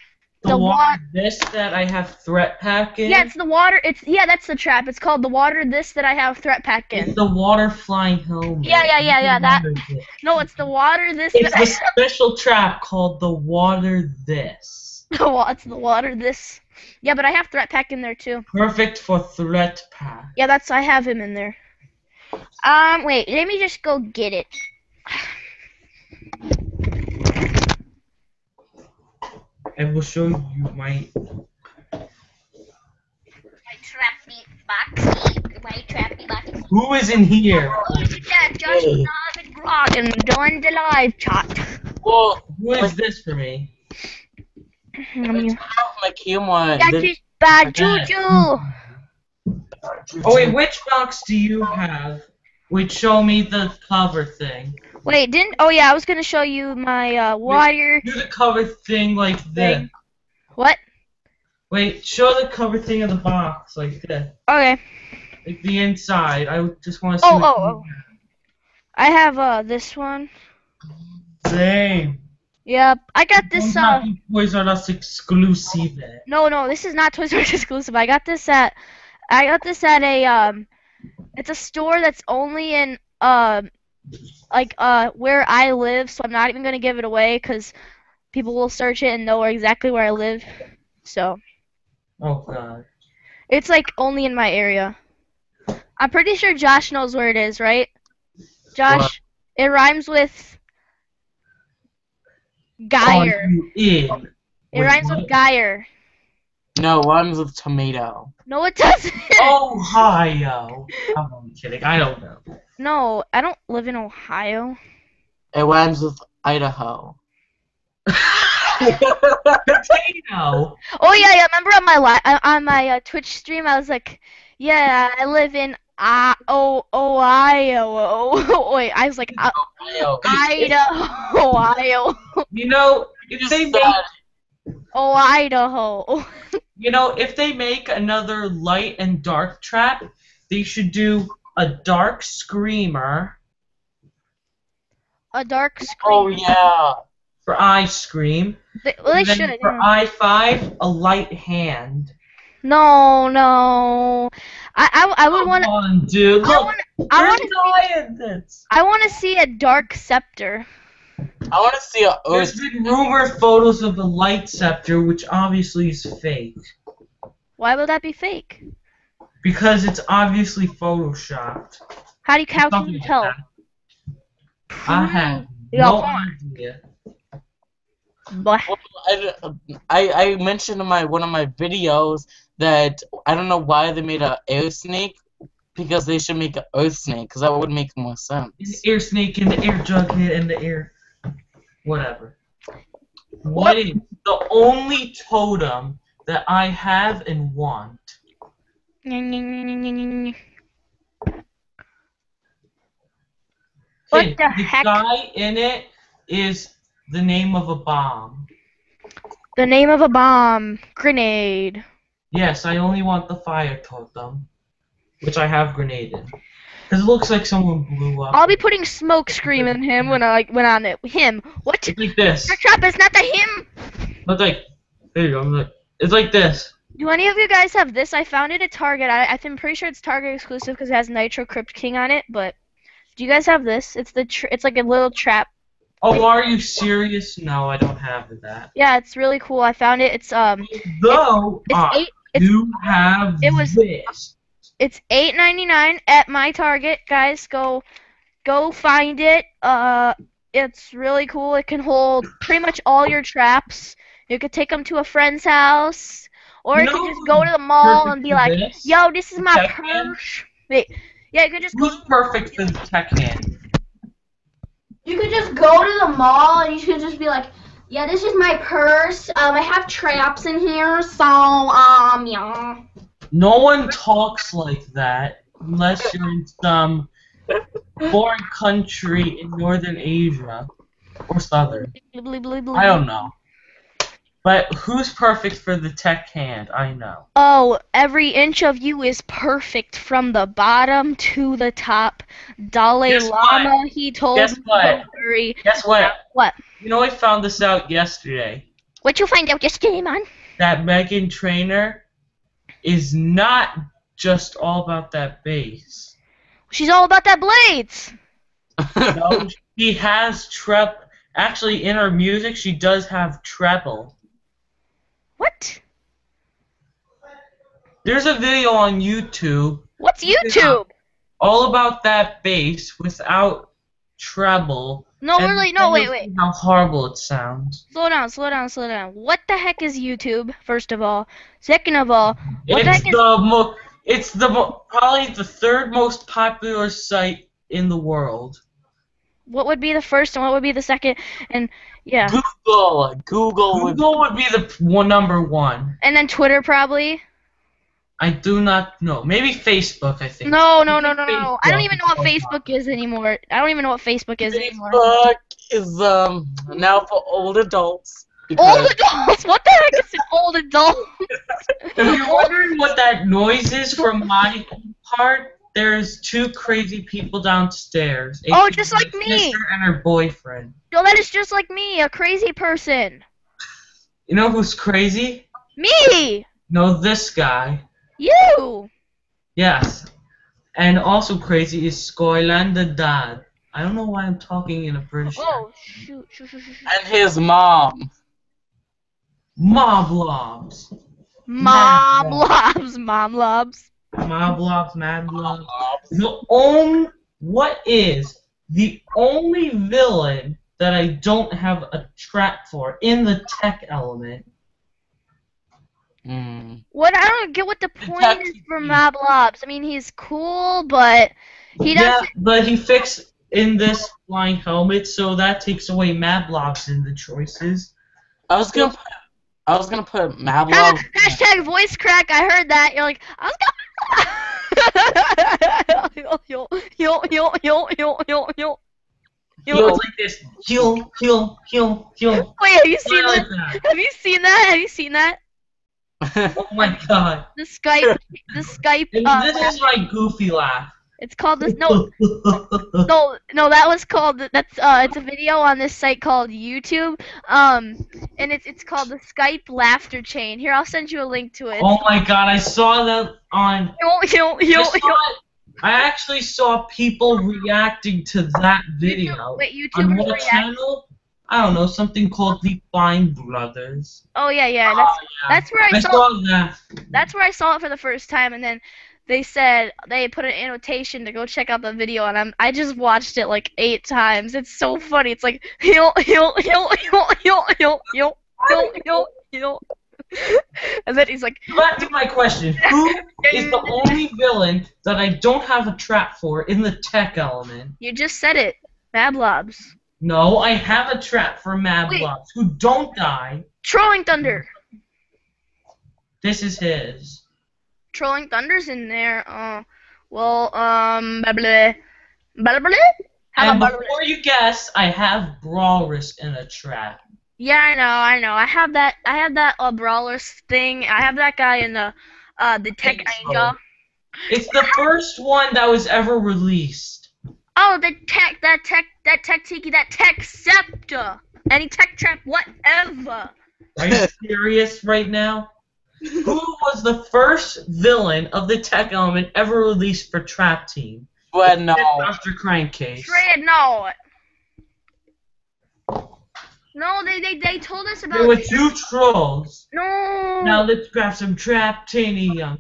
[SPEAKER 5] The,
[SPEAKER 1] The
[SPEAKER 5] water
[SPEAKER 1] wa-
[SPEAKER 5] this that I have Threatpack in.
[SPEAKER 1] Yeah, it's the water. It's yeah, that's the trap. It's called the water. This that I have Threatpack in.
[SPEAKER 5] It's the water flying helmet.
[SPEAKER 1] Yeah, yeah, yeah, yeah, that-
[SPEAKER 5] this.
[SPEAKER 1] No, it's the water. This
[SPEAKER 5] It's
[SPEAKER 1] that I
[SPEAKER 5] the special trap called the water this.
[SPEAKER 1] The wa- it's the water this. Yeah, but I have Threatpack in there too.
[SPEAKER 5] Perfect for threat pack.
[SPEAKER 1] Yeah, that's I have him in there. Um, wait, let me just go get it.
[SPEAKER 5] I will show you my.
[SPEAKER 1] My trappy boxy, my trappy boxy.
[SPEAKER 5] Who is in here?
[SPEAKER 1] Oh, look at that, Josh
[SPEAKER 2] Hey.
[SPEAKER 1] David Grog and joined the live chat.
[SPEAKER 2] well,
[SPEAKER 5] Who is this for me?
[SPEAKER 1] Let me-
[SPEAKER 2] my camera.
[SPEAKER 1] That
[SPEAKER 2] did-
[SPEAKER 1] bad juju.
[SPEAKER 5] Oh wait, which box do you have? Which show me the cover thing.
[SPEAKER 1] Wait, didn't? Oh yeah, I was gonna show you my uh, water
[SPEAKER 5] Do the cover thing like this.
[SPEAKER 1] What?
[SPEAKER 5] Wait, show the cover thing of the box like this,
[SPEAKER 1] Okay.
[SPEAKER 5] like the inside. I just want to see.
[SPEAKER 1] Oh, oh, oh. I have uh this one.
[SPEAKER 5] Same.
[SPEAKER 1] Yep. I got this uh
[SPEAKER 5] Toys R Us exclusive.
[SPEAKER 1] no no, this is not Toys R Us exclusive. I got this at I got this at a um it's a store that's only in um like uh where I live, so I'm not even gonna give it away because people will search it and know exactly where I live. So
[SPEAKER 5] Oh god.
[SPEAKER 1] it's like only in my area. I'm pretty sure Josh knows where it is, right? Josh,
[SPEAKER 2] What?
[SPEAKER 1] it rhymes with Geyer.
[SPEAKER 5] you?
[SPEAKER 1] It rhymes
[SPEAKER 5] what?
[SPEAKER 1] with Geyer.
[SPEAKER 2] No, rhymes with tomato.
[SPEAKER 1] No, it doesn't.
[SPEAKER 5] Ohio. I'm only kidding. I don't know.
[SPEAKER 1] No, I don't live in Ohio.
[SPEAKER 2] It rhymes with Idaho.
[SPEAKER 5] Potato.
[SPEAKER 1] Oh yeah, yeah. Remember on my li- uh, on my uh, Twitch stream, I was like, "Yeah, I live in uh, oh Ohio." Oh, wait, I was like, uh,
[SPEAKER 2] Ohio.
[SPEAKER 1] Idaho, Ohio,
[SPEAKER 5] You know,
[SPEAKER 2] You
[SPEAKER 5] if
[SPEAKER 2] just
[SPEAKER 5] they
[SPEAKER 2] said
[SPEAKER 5] make,
[SPEAKER 1] oh Idaho.
[SPEAKER 5] you know, if they make another light and dark trap, they should do a dark screamer
[SPEAKER 1] A dark screamer.
[SPEAKER 2] Oh yeah.
[SPEAKER 5] for Eye Scream.
[SPEAKER 1] They, well, they should.
[SPEAKER 5] For Eye Five, a light hand.
[SPEAKER 1] No, no. I I, I would want to.
[SPEAKER 5] Come on, dude. Look.
[SPEAKER 1] I want to.
[SPEAKER 5] no eye in this.
[SPEAKER 1] I want to see a dark scepter.
[SPEAKER 2] I want to see a
[SPEAKER 5] There's
[SPEAKER 2] Earth.
[SPEAKER 5] been rumored photos of the light scepter, which obviously is fake.
[SPEAKER 1] Why would that be fake?
[SPEAKER 5] Because it's obviously photoshopped.
[SPEAKER 1] How do you how can you tell?
[SPEAKER 5] I have no idea.
[SPEAKER 1] Blah.
[SPEAKER 2] I, I I mentioned in my one of my videos that I don't know why they made an air snake because they should make an earth snake because that would make more sense.
[SPEAKER 5] An air snake and the air jughead and the air. Whatever. What is the only totem that I have and want?
[SPEAKER 1] What
[SPEAKER 5] Hey,
[SPEAKER 1] the heck?
[SPEAKER 5] guy in it is the name of a bomb.
[SPEAKER 1] The name of a bomb. Grenade.
[SPEAKER 5] Yes, I only want the fire totem, which I have grenade in. Because it looks like someone blew up.
[SPEAKER 1] I'll be putting smoke scream in him when I when on it. Him. What?
[SPEAKER 5] It's like this.
[SPEAKER 1] That trap is not the him.
[SPEAKER 5] Look like. There you go. I'm like, it's like this.
[SPEAKER 1] Do any of you guys have this? I found it at Target. I, I'm pretty sure it's Target exclusive because it has Nitro Krypt King on it. But do you guys have this? It's the tr- it's like a little trap.
[SPEAKER 5] Oh, are you serious? No, I don't have that.
[SPEAKER 1] Yeah, it's really cool. I found it. It's um
[SPEAKER 5] Though
[SPEAKER 1] it's
[SPEAKER 5] I
[SPEAKER 1] eight it's
[SPEAKER 5] do have
[SPEAKER 1] it was-
[SPEAKER 5] this.
[SPEAKER 1] It's eight ninety nine at my Target. Guys, go go find it. Uh, it's really cool. It can hold pretty much all your traps. You could take them to a friend's house, or
[SPEAKER 5] You
[SPEAKER 1] you could just go to the mall and be like,
[SPEAKER 5] this?
[SPEAKER 1] "Yo, this is my
[SPEAKER 5] Tech
[SPEAKER 1] purse." Wait, yeah, you could just go.
[SPEAKER 5] Who's perfect for the tech hand?
[SPEAKER 6] You could just go to the mall and you could just be like, yeah, this is my purse. Um, I have traps in here, so um, yeah.
[SPEAKER 5] No one talks like that unless you're in some foreign country in northern Asia or southern. I don't know. But who's perfect for the tech hand? I know.
[SPEAKER 1] Oh, every inch of you is perfect from the bottom to the top. Dalai
[SPEAKER 5] Guess
[SPEAKER 1] Lama, he told
[SPEAKER 5] Guess what? Guess what?
[SPEAKER 1] What?
[SPEAKER 5] You know I found this out yesterday.
[SPEAKER 1] What'd you find out yesterday, man?
[SPEAKER 5] That Meghan Trainor is not just all about that bass.
[SPEAKER 1] She's all about that blades.
[SPEAKER 5] No, she has trep. Actually, in her music, she does have treble.
[SPEAKER 1] What?
[SPEAKER 5] There's a video on YouTube
[SPEAKER 1] What's YouTube?
[SPEAKER 5] all about that bass without treble.
[SPEAKER 1] No,
[SPEAKER 5] and
[SPEAKER 1] really, no, wait, wait.
[SPEAKER 5] How horrible it sounds.
[SPEAKER 1] Slow down, slow down, slow down. What the heck is YouTube? First of all, second of all, what the
[SPEAKER 5] it's
[SPEAKER 1] heck is
[SPEAKER 5] the mo- It's the mo- probably the third most popular site in the world.
[SPEAKER 1] what would be the first and what would be the second? And yeah,
[SPEAKER 2] Google. Google. would-
[SPEAKER 5] Google would be the one number one.
[SPEAKER 1] and then Twitter probably.
[SPEAKER 5] I do not know. Maybe Facebook. I think.
[SPEAKER 1] No, no, no, no, no. I don't even know what Facebook is anymore. I don't even know what Facebook is anymore.
[SPEAKER 2] Facebook is um now for old adults.
[SPEAKER 1] Old adults. What the heck is an old adult?
[SPEAKER 5] If you're wondering what that noise is from my part, there's two crazy people downstairs. a
[SPEAKER 1] Oh, just like me.
[SPEAKER 5] sister and her boyfriend.
[SPEAKER 1] No, that is just like me, a crazy person.
[SPEAKER 5] You know who's crazy?
[SPEAKER 1] Me.
[SPEAKER 5] No, this guy.
[SPEAKER 1] You.
[SPEAKER 5] Yes. And also crazy is Skoylanda Dad. I don't know why I'm talking in a British
[SPEAKER 1] Oh shoot! shoot, shoot, shoot, shoot.
[SPEAKER 2] and his mom.
[SPEAKER 5] Mab Lobs.
[SPEAKER 1] Mom
[SPEAKER 5] Mad
[SPEAKER 1] lobs. Mom lobs.
[SPEAKER 5] Mab Lobs, Mad Lobs. The only what is the only villain that I don't have a trap for in the tech element?
[SPEAKER 2] Mm.
[SPEAKER 1] What I don't get what the point
[SPEAKER 2] tech
[SPEAKER 1] is for
[SPEAKER 2] team.
[SPEAKER 1] Mab Lobs. I mean, he's cool, but he doesn't.
[SPEAKER 5] Yeah, but he fixed in this flying helmet, so that takes away Mad Lobs in the choices.
[SPEAKER 2] I was gonna put. I was gonna put
[SPEAKER 1] Ha-
[SPEAKER 2] Mablog.
[SPEAKER 1] hashtag voice crack. I heard that. You're like, I was gonna. yo, yo, yo, yo, yo, yo, yo.
[SPEAKER 5] He
[SPEAKER 1] Yo.
[SPEAKER 5] was like this. Heal, heal, heal, heal.
[SPEAKER 1] Wait, have you seen
[SPEAKER 5] Like
[SPEAKER 1] that?
[SPEAKER 5] that.
[SPEAKER 1] Have you seen that? Have you seen that?
[SPEAKER 5] Oh my god.
[SPEAKER 1] The Skype, the Skype. Uh,
[SPEAKER 5] this is my goofy laugh.
[SPEAKER 1] it's called this. No, no, no. That was called. That's uh. It's a video on this site called YouTube. Um, and it's it's called the Skype laughter chain. Here, I'll send you a link to it.
[SPEAKER 5] Oh my god, I saw that on.
[SPEAKER 1] Yo, yo,
[SPEAKER 5] I,
[SPEAKER 1] yo,
[SPEAKER 5] saw
[SPEAKER 1] yo.
[SPEAKER 5] I actually saw people reacting to that video.
[SPEAKER 1] Wait,
[SPEAKER 5] On
[SPEAKER 1] YouTubers
[SPEAKER 5] what
[SPEAKER 1] react.
[SPEAKER 5] channel? I don't know, something called the Fine Brothers.
[SPEAKER 1] Oh yeah, yeah. That's
[SPEAKER 5] Oh, yeah.
[SPEAKER 1] that's where I
[SPEAKER 5] I
[SPEAKER 1] saw.
[SPEAKER 5] saw that.
[SPEAKER 1] That's where I saw it for the first time, and then they said they put an annotation to go check out the video, and I'm I just watched it like eight times. It's so funny. It's like yo yo yo yo yo yo, and then he's like,
[SPEAKER 5] Back to my question. Who is the only villain that I don't have a trap for in the tech element?
[SPEAKER 1] "You just said it, Mab Lobs,
[SPEAKER 5] No, I have a trap for Mad. Blobs who don't die.
[SPEAKER 1] Trolling Thunder,
[SPEAKER 5] This is his.
[SPEAKER 1] Trolling Thunder's in there." Uh, well, um, blah blah blah blah. How
[SPEAKER 5] And
[SPEAKER 1] about blah, blah?
[SPEAKER 5] before you guess, I have Brawlrus in a trap.
[SPEAKER 1] Yeah, I know, I know. I have that. I have that uh, Brawlrus thing. I have that guy in the uh the Tech Angel.
[SPEAKER 5] It's the first one that was ever released.
[SPEAKER 1] Oh, the tech, that tech, that tech tiki, that tech scepter, any tech trap, whatever.
[SPEAKER 5] Are you serious right now? Who was the first villain of the tech element ever released for Trap Team?
[SPEAKER 2] But no.
[SPEAKER 5] Dr. Krankcase.
[SPEAKER 1] Shred, no. No, they, they, they told us about.
[SPEAKER 5] There were two trolls.
[SPEAKER 1] no.
[SPEAKER 5] Now let's grab some Traptanium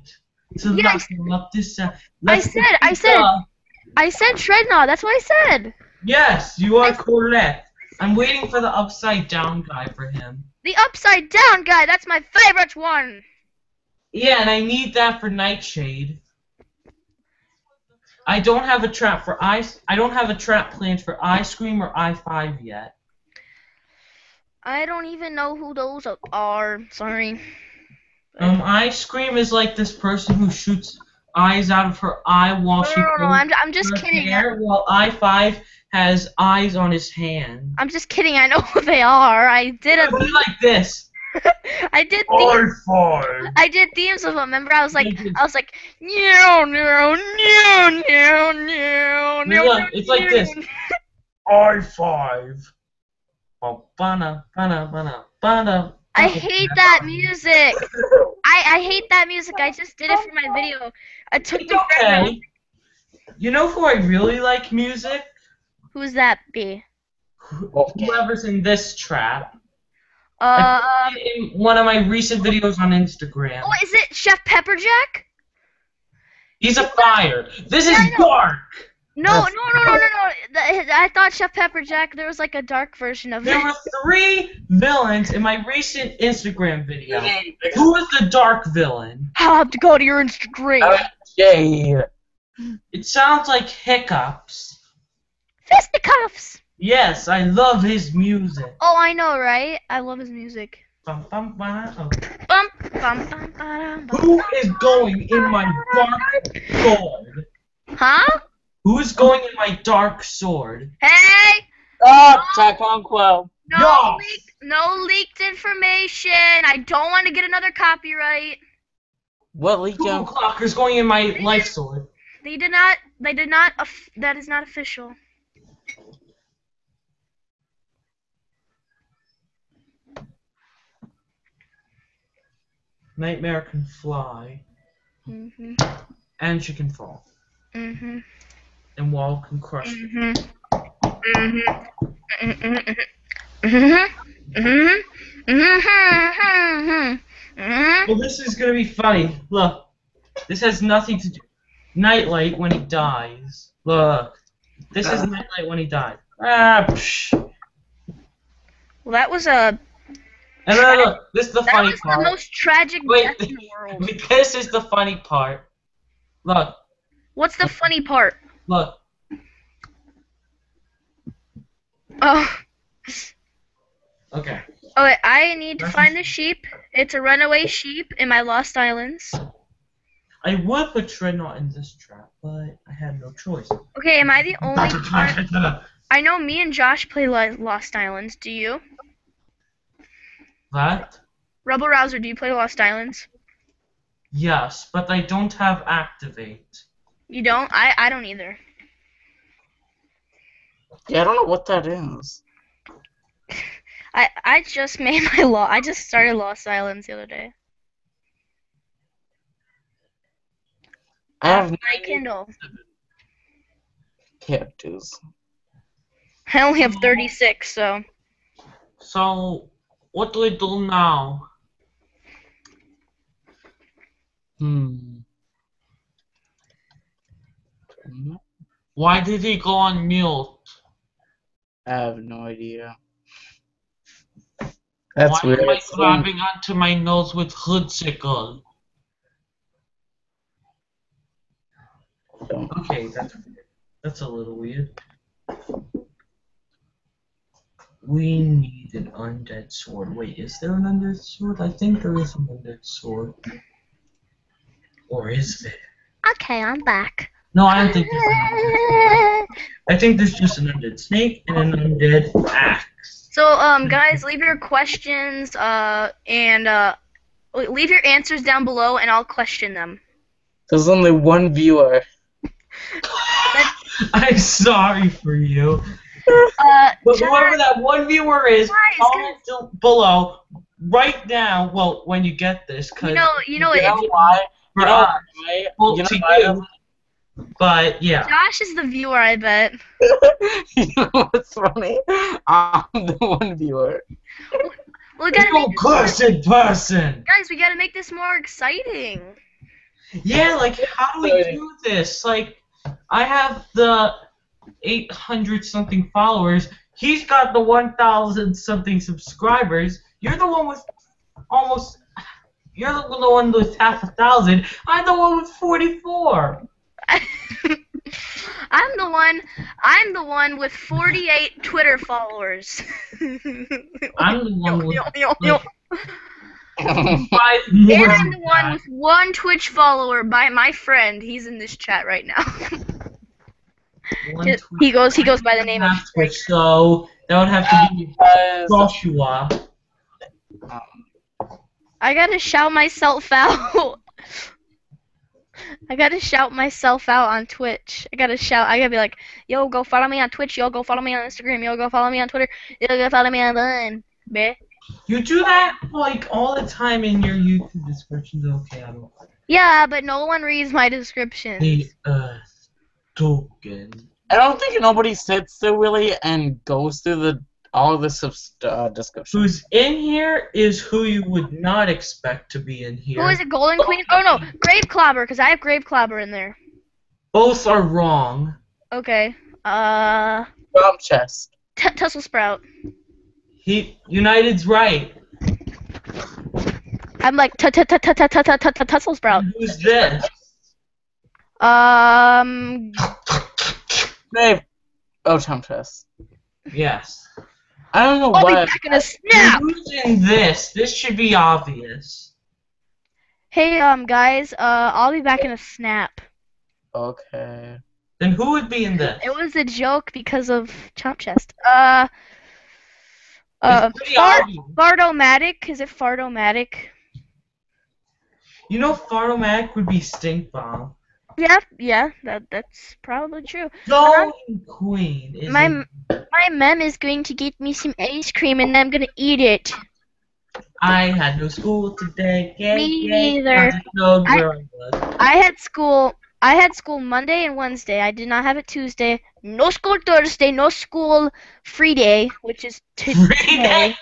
[SPEAKER 5] to
[SPEAKER 1] Yeah, I
[SPEAKER 5] lock them up this side.
[SPEAKER 1] I
[SPEAKER 5] Let's
[SPEAKER 1] said- I said-
[SPEAKER 5] up.
[SPEAKER 1] I said Shrednaught. That's what I said.
[SPEAKER 5] Yes, you are correct. I'm waiting for the upside down guy for him.
[SPEAKER 1] The upside down guy. That's my favorite one.
[SPEAKER 5] Yeah, and I need that for Nightshade. I don't have a trap for ice. I don't have a trap planned for Eye Scream or Eye Five yet.
[SPEAKER 1] I don't even know who those are. Sorry.
[SPEAKER 5] Um, Eye Scream is like this person who shoots eyes out of her eye while
[SPEAKER 1] No,
[SPEAKER 5] she
[SPEAKER 1] no, no, no. I'm, I'm just kidding.
[SPEAKER 5] hair, while Eye Five has eyes on his hand.
[SPEAKER 1] I'm just kidding. I know who they are. I did
[SPEAKER 5] It
[SPEAKER 1] a.
[SPEAKER 5] be like this.
[SPEAKER 1] I did themes.
[SPEAKER 5] I
[SPEAKER 1] I did themes of them. Remember, I was like, I was like, no, no, no, no, no, no.
[SPEAKER 5] Look, it's like this. Eye Five. Oh, bana, bana, bana, bana.
[SPEAKER 1] I hate that music. I, I hate that music. I just did it for my video. I took
[SPEAKER 5] It's
[SPEAKER 1] the
[SPEAKER 5] okay. You know who I really like music?
[SPEAKER 1] Who's that be?
[SPEAKER 5] Whoever's in this trap.
[SPEAKER 1] Uh,
[SPEAKER 5] I put it in one of my recent videos on Instagram.
[SPEAKER 1] oh, is it Chef Pepperjack?
[SPEAKER 5] He's a fire. This is
[SPEAKER 1] Yeah, I know.
[SPEAKER 5] dark.
[SPEAKER 1] No, no, no, no, no, no. I thought Chef Pepperjack. There was like a dark version of him.
[SPEAKER 5] There
[SPEAKER 1] it.
[SPEAKER 5] were three villains in my recent Instagram video. Who is the dark villain?
[SPEAKER 1] I'll have to go to your Instagram.
[SPEAKER 2] Jade.
[SPEAKER 5] It sounds like Hiccups.
[SPEAKER 1] Fisticuffs.
[SPEAKER 5] Yes, I love his music.
[SPEAKER 1] Oh, I know, right? I love his music.
[SPEAKER 5] Bum, bum, bum, oh.
[SPEAKER 1] Bum, bum, bum, ba-dum, bum.
[SPEAKER 5] Who is going in my dark sword?
[SPEAKER 1] Huh?
[SPEAKER 5] Who is going in my dark sword?
[SPEAKER 1] Hey!
[SPEAKER 2] Ah, Taconquo.
[SPEAKER 1] No
[SPEAKER 5] Yes!
[SPEAKER 1] leaked, no leaked information. I don't want to get another copyright.
[SPEAKER 2] What leak
[SPEAKER 5] Google
[SPEAKER 2] jump?
[SPEAKER 5] Clocker's going in my life sword.
[SPEAKER 1] They did not. They did not. Of, that is not official.
[SPEAKER 5] Knight Mare can fly,
[SPEAKER 1] Mhm.
[SPEAKER 5] and she can fall.
[SPEAKER 1] Mhm.
[SPEAKER 5] And Wall can crush. it.
[SPEAKER 1] Mhm. Mhm. Mhm. Mhm. Mhm. Mhm. Mhm.
[SPEAKER 5] Well, this is gonna be funny. Look, this has nothing to do. Knight Light when he dies. Look, this is Knight Light when he died. Ah, psh.
[SPEAKER 1] Well, that was a.
[SPEAKER 5] And then look, this is the
[SPEAKER 1] That
[SPEAKER 5] funny
[SPEAKER 1] was the
[SPEAKER 5] part.
[SPEAKER 1] most tragic
[SPEAKER 5] Wait.
[SPEAKER 1] death in the world.
[SPEAKER 5] This is the funny part. Look,
[SPEAKER 1] What's the funny part?
[SPEAKER 5] look.
[SPEAKER 1] Oh.
[SPEAKER 5] Okay.
[SPEAKER 1] Okay, I need to find the sheep. It's a runaway sheep in my Lost Islands.
[SPEAKER 5] I would put Dreadnought in this trap, but I had no choice.
[SPEAKER 1] Okay, am I the only one? I know me and Josh play Lost Islands. Do you?
[SPEAKER 5] That?
[SPEAKER 1] Rubble Rouser, do you play Lost Islands?
[SPEAKER 5] Yes, but I don't have activate.
[SPEAKER 1] You don't? I, I don't either.
[SPEAKER 2] Yeah, I don't know what that is.
[SPEAKER 1] I, I just made my law. I just started Lost Islands the other day.
[SPEAKER 2] I have
[SPEAKER 1] My
[SPEAKER 2] 90
[SPEAKER 1] Kindle.
[SPEAKER 2] characters.
[SPEAKER 1] I only have 36, so.
[SPEAKER 5] So, what do I do now?
[SPEAKER 2] Hmm.
[SPEAKER 5] Why did he go on mute?
[SPEAKER 2] I have no idea. That's
[SPEAKER 5] Why
[SPEAKER 2] weird.
[SPEAKER 5] am I grabbing onto my nose with Hood Sickle?
[SPEAKER 2] Don't-
[SPEAKER 5] Okay, that's that's a little weird. We need an undead sword. Wait, is there an undead sword? I think there is an undead sword. Or is there?
[SPEAKER 4] Okay, I'm back.
[SPEAKER 5] No, I don't think there's an undead sword. I think there's just an undead snake and an undead axe.
[SPEAKER 1] So, um, guys, leave your questions, uh, and, uh, leave your answers down below, and I'll question them.
[SPEAKER 2] There's only one viewer.
[SPEAKER 5] I'm sorry for you.
[SPEAKER 1] Uh,
[SPEAKER 5] But
[SPEAKER 1] Josh-
[SPEAKER 5] whoever that one viewer is,
[SPEAKER 1] Guys,
[SPEAKER 5] comment down below right now. Well, when you get this, because
[SPEAKER 1] you know, you know,
[SPEAKER 2] You know
[SPEAKER 1] you,
[SPEAKER 2] why?
[SPEAKER 5] for
[SPEAKER 2] You know
[SPEAKER 5] us,
[SPEAKER 2] why?
[SPEAKER 5] well,
[SPEAKER 2] You know
[SPEAKER 5] to
[SPEAKER 2] why?
[SPEAKER 5] you. But yeah,
[SPEAKER 1] Josh is the viewer, I bet.
[SPEAKER 2] you know what's funny? I'm the one viewer.
[SPEAKER 1] We gotta
[SPEAKER 5] no
[SPEAKER 1] make this,
[SPEAKER 5] cursed person.
[SPEAKER 1] guys, we gotta make this more exciting.
[SPEAKER 5] Yeah, like how do we do this? Like, I have the 800 something followers. He's got the 1,000 something subscribers. You're the one with almost. You're the one with half a thousand. I'm the one with 44.
[SPEAKER 1] I'm the one. I'm the one with 48 Twitter followers.
[SPEAKER 5] I'm the one with
[SPEAKER 1] yo. And. I'm the one with one Twitch follower by my friend. He's in this chat right now.
[SPEAKER 5] One
[SPEAKER 1] he goes. He goes by the name of.
[SPEAKER 5] Twitch, Twitch, so that would have to be
[SPEAKER 2] Because
[SPEAKER 5] Joshua.
[SPEAKER 1] I gotta shout myself out. I gotta shout myself out on Twitch. I gotta shout. I gotta be like, yo, go follow me on Twitch. Yo, go follow me on Instagram. Yo, go follow me on Twitter. Yo, go follow me on Vine. Bleh.
[SPEAKER 5] You do that like all the time in your YouTube descriptions. Okay, I don't.
[SPEAKER 1] Yeah, but no one reads my description.
[SPEAKER 5] The Earth uh, token.
[SPEAKER 2] I don't think nobody sits there really and goes through the all the subs- uh, description.
[SPEAKER 5] Who's in here is who you would not expect to be in here.
[SPEAKER 1] Who is it? Golden Queen? Oh no, Grave Clobber, because I have Grave Clobber in there.
[SPEAKER 5] Both are wrong.
[SPEAKER 1] Okay. Uh,
[SPEAKER 2] Bomb chest.
[SPEAKER 1] T- Tussle Sprout.
[SPEAKER 5] He United's right.
[SPEAKER 1] I'm like t- t- t- t- t- t- t- t- Tussle Sprout.
[SPEAKER 5] Who's this?
[SPEAKER 1] Um,
[SPEAKER 2] Grave. Oh, Tom chest.
[SPEAKER 5] Yes.
[SPEAKER 2] I don't know
[SPEAKER 1] I'll be
[SPEAKER 2] why.
[SPEAKER 1] back in a snap.
[SPEAKER 5] Who's in this? This should be obvious.
[SPEAKER 1] Hey, um, guys, uh, I'll be back in a snap.
[SPEAKER 2] Okay.
[SPEAKER 5] Then who would be in this?
[SPEAKER 1] It was a joke because of Chomp Chest. Uh, Uh,
[SPEAKER 5] It's pretty
[SPEAKER 1] fart, fartomatic. Is it fartomatic?
[SPEAKER 5] You know, Fartomatic would be Stink Bomb.
[SPEAKER 1] Yeah, yeah, that that's probably true.
[SPEAKER 5] Golden Queen
[SPEAKER 1] My
[SPEAKER 5] in-
[SPEAKER 1] my mom is going to get me some ice cream and I'm gonna eat it.
[SPEAKER 5] I had no school today. Yay,
[SPEAKER 1] Me neither.
[SPEAKER 5] I
[SPEAKER 1] I-
[SPEAKER 5] I
[SPEAKER 1] had school. I had school Monday and Wednesday. I did not have it Tuesday. No school Thursday. No school free day, which is today.
[SPEAKER 5] Free day.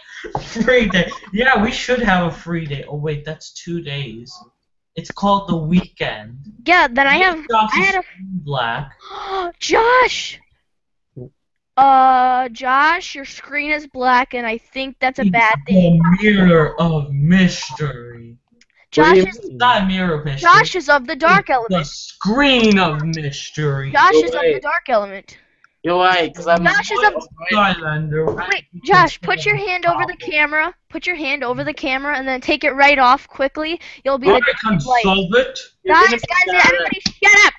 [SPEAKER 5] Free day. Yeah, we should have a free day. Oh wait, that's two days. It's called the weekend.
[SPEAKER 1] Yeah. Then I have
[SPEAKER 5] Josh
[SPEAKER 1] I
[SPEAKER 5] is
[SPEAKER 1] had a
[SPEAKER 5] black.
[SPEAKER 1] Josh. Uh, Josh, your screen is black, and I think that's a bad thing.
[SPEAKER 5] The mirror of mystery.
[SPEAKER 1] Josh is?
[SPEAKER 5] Not a mirror of mystery.
[SPEAKER 1] Josh is of the dark
[SPEAKER 5] The
[SPEAKER 1] element.
[SPEAKER 5] The screen of mystery.
[SPEAKER 1] Josh is of the dark element.
[SPEAKER 2] You're right, because I'm.
[SPEAKER 1] Josh is up-
[SPEAKER 5] Skylander.
[SPEAKER 1] Wait, Josh, put your hand over the camera. Put your hand over the camera, and then take it right off quickly. You'll be
[SPEAKER 5] I
[SPEAKER 1] the
[SPEAKER 5] can
[SPEAKER 1] light.
[SPEAKER 5] solve it.
[SPEAKER 1] Guys, guys, everybody, shut up.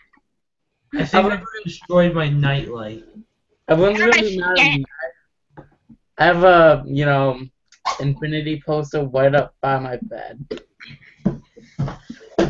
[SPEAKER 5] I think I've destroyed my nightlight.
[SPEAKER 2] Everyone's gonna mad at me. I have a, you know, infinity poster right up by my bed.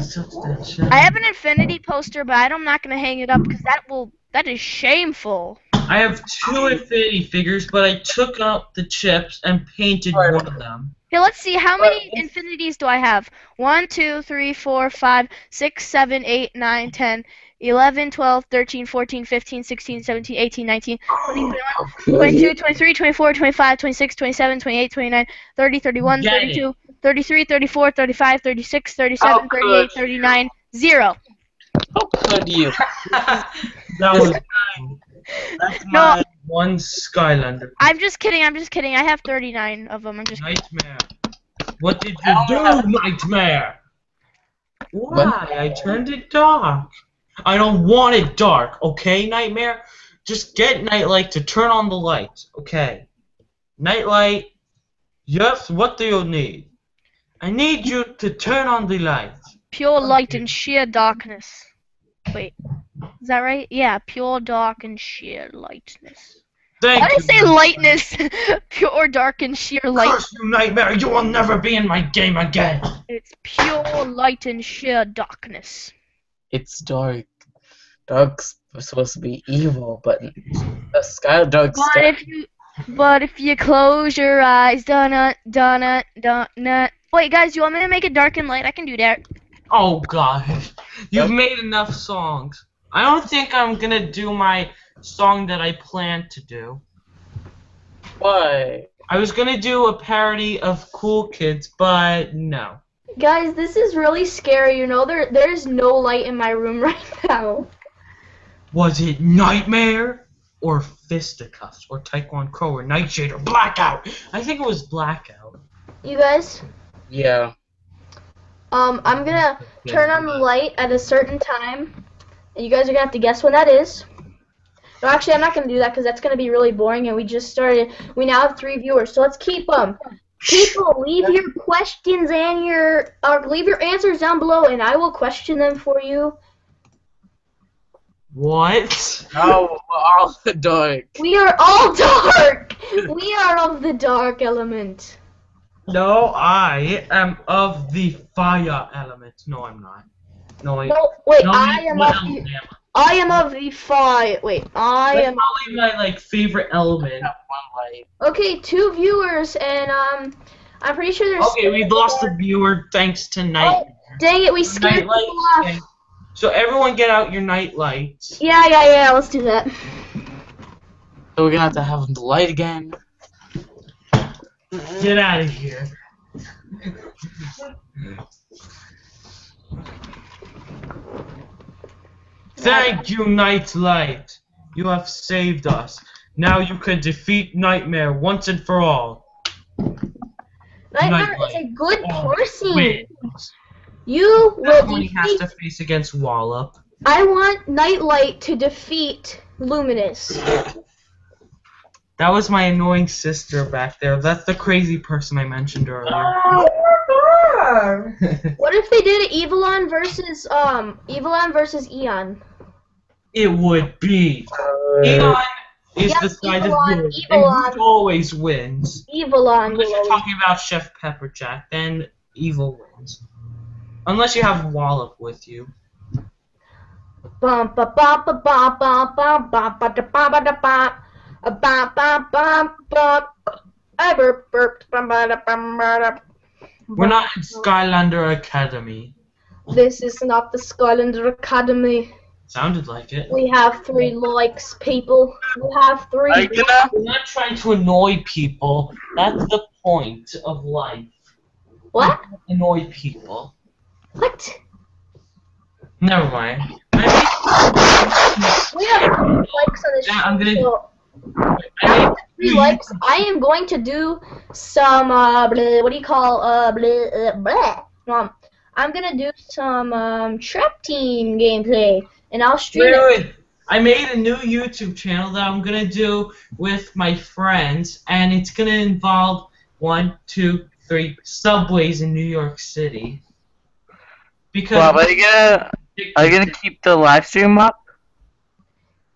[SPEAKER 5] Such that shit.
[SPEAKER 1] I have an infinity poster, but I'm not gonna hang it up because that will that is shameful.
[SPEAKER 5] I have two Infinity figures, but I took out the chips and painted
[SPEAKER 2] Right.
[SPEAKER 5] one of them.
[SPEAKER 1] Here, let's see how many uh, infinities do I have. One, two, three, four, five, six, seven, eight, nine, ten, eleven, twelve, thirteen, fourteen, fifteen, sixteen, seventeen, eighteen, nineteen, twenty, twenty-one, 22, 23, 24, 25, 26, 27, 28, 29, 30, 31,
[SPEAKER 5] Get it.
[SPEAKER 1] 32, 33, 34, 35, 36, 37,
[SPEAKER 2] Oh,
[SPEAKER 1] 38,
[SPEAKER 2] good.
[SPEAKER 1] 39, 0.
[SPEAKER 2] How could you?
[SPEAKER 5] that was that's
[SPEAKER 1] No.
[SPEAKER 5] my one Skylander.
[SPEAKER 1] I'm just kidding, I'm just kidding. I have 39 of them. I'm just
[SPEAKER 5] Knight Mare. What did you do, Knight Mare? Why? I turned it dark. I don't want it dark, okay, Knight Mare? Just get Knight Light to turn on the lights, okay? Knight Light, yes, what do you need? I need you to turn on the lights.
[SPEAKER 1] pure light and sheer darkness. Wait, is that right? Yeah, pure dark and sheer lightness.
[SPEAKER 5] Thank
[SPEAKER 1] Why did I
[SPEAKER 5] you.
[SPEAKER 1] say lightness? pure dark and sheer light.
[SPEAKER 5] Curse you, Knight Mare, you will never be in my game again.
[SPEAKER 1] It's pure light and sheer darkness.
[SPEAKER 2] It's dark. Dark's supposed to be evil, but the sky dark's
[SPEAKER 1] But if you, but if you close your eyes, donna, donna, donna. Wait, guys, you want me to make it dark and light? I can do that.
[SPEAKER 5] Oh gosh, you've made enough songs. I don't think I'm gonna do my song that I planned to do.
[SPEAKER 2] Why?
[SPEAKER 5] I was gonna do a parody of Cool Kids, but no.
[SPEAKER 6] Guys, this is really scary. You know, there there's no light in my room right now.
[SPEAKER 5] Was it Knight Mare or Fisticuffs or Taekwondo Crow or Nightshade or Blackout? I think it was Blackout.
[SPEAKER 6] You guys,
[SPEAKER 2] Yeah.
[SPEAKER 6] um, I'm gonna turn on the light at a certain time, and you guys are gonna have to guess when that is. No, actually, I'm not gonna do that because that's gonna be really boring, and we just started. We now have three viewers, so let's keep them. People, leave your questions and your or leave your answers down below, and I will question them for you.
[SPEAKER 5] What?
[SPEAKER 2] Oh, we're all dark.
[SPEAKER 6] We are all dark. We are of the dark element.
[SPEAKER 5] No, I am of the fire element. No, I'm not. No, I.
[SPEAKER 6] No, wait,
[SPEAKER 5] no,
[SPEAKER 6] I am of
[SPEAKER 5] element
[SPEAKER 6] the,
[SPEAKER 5] I?
[SPEAKER 6] I am of the fire. Wait, I
[SPEAKER 5] That's
[SPEAKER 6] am.
[SPEAKER 5] probably my like favorite element.
[SPEAKER 6] Okay, two viewers, and um, I'm pretty sure there's.
[SPEAKER 5] Okay, we lost a viewer thanks to night.
[SPEAKER 6] Oh, dang it, we scared people
[SPEAKER 5] lights.
[SPEAKER 6] off.
[SPEAKER 5] So everyone get out your night lights.
[SPEAKER 6] Yeah, yeah, yeah. Let's do that.
[SPEAKER 2] So we're gonna have to have the light again.
[SPEAKER 5] Get out of here. Thank you, Knight Light. You have saved us. Now you can defeat Knight Mare once and for all.
[SPEAKER 6] Nightmare
[SPEAKER 5] Knight Light.
[SPEAKER 6] is a good
[SPEAKER 5] Oh,
[SPEAKER 6] person.
[SPEAKER 5] Wins.
[SPEAKER 6] You will
[SPEAKER 5] That's when he has to face against Wallop.
[SPEAKER 6] I want Knight Light to defeat Luminous.
[SPEAKER 5] That was my annoying sister back there. That's the crazy person I mentioned earlier. Ah!
[SPEAKER 6] What if they did Evilon versus um Evilon versus Eon?
[SPEAKER 5] it would be
[SPEAKER 2] Uh,
[SPEAKER 5] Eon is
[SPEAKER 1] Yep,
[SPEAKER 5] the side of
[SPEAKER 1] Evilon,
[SPEAKER 5] yours,
[SPEAKER 1] Evilon.
[SPEAKER 5] and always wins.
[SPEAKER 1] Evilon
[SPEAKER 5] Unless
[SPEAKER 1] will
[SPEAKER 5] you're talking about Chef Pepperjack, then evil wins. Unless you have Wallop with you.
[SPEAKER 1] Bum ba ba ba ba ba ba ba ba da ba ba da ba. Ba ba ba ba. I burp burped. Ba ba da ba ba da.
[SPEAKER 5] We're not in Skylander Academy.
[SPEAKER 1] This is not the Skylander Academy.
[SPEAKER 5] Sounded like it.
[SPEAKER 1] We have three likes, people. We have three.
[SPEAKER 2] Are you gonna?
[SPEAKER 5] We're not trying to annoy people. That's the point of life.
[SPEAKER 1] What?
[SPEAKER 5] Annoy people.
[SPEAKER 1] What?
[SPEAKER 5] Never mind.
[SPEAKER 1] We have likes on this
[SPEAKER 5] Yeah, I'm gonna-
[SPEAKER 1] show.
[SPEAKER 5] mean, I
[SPEAKER 1] Three likes. I am going to do some uh, bleh, what do you call uh, bleh, uh bleh. Um, I'm gonna do some um, trap team gameplay, and I'll stream
[SPEAKER 5] Wait,
[SPEAKER 1] it.
[SPEAKER 5] wait, wait. I made a new YouTube channel that I'm gonna do with my friends, and it's gonna involve one, two, three subways in New York City. Because
[SPEAKER 7] Well, are you gonna are you gonna keep the live stream up?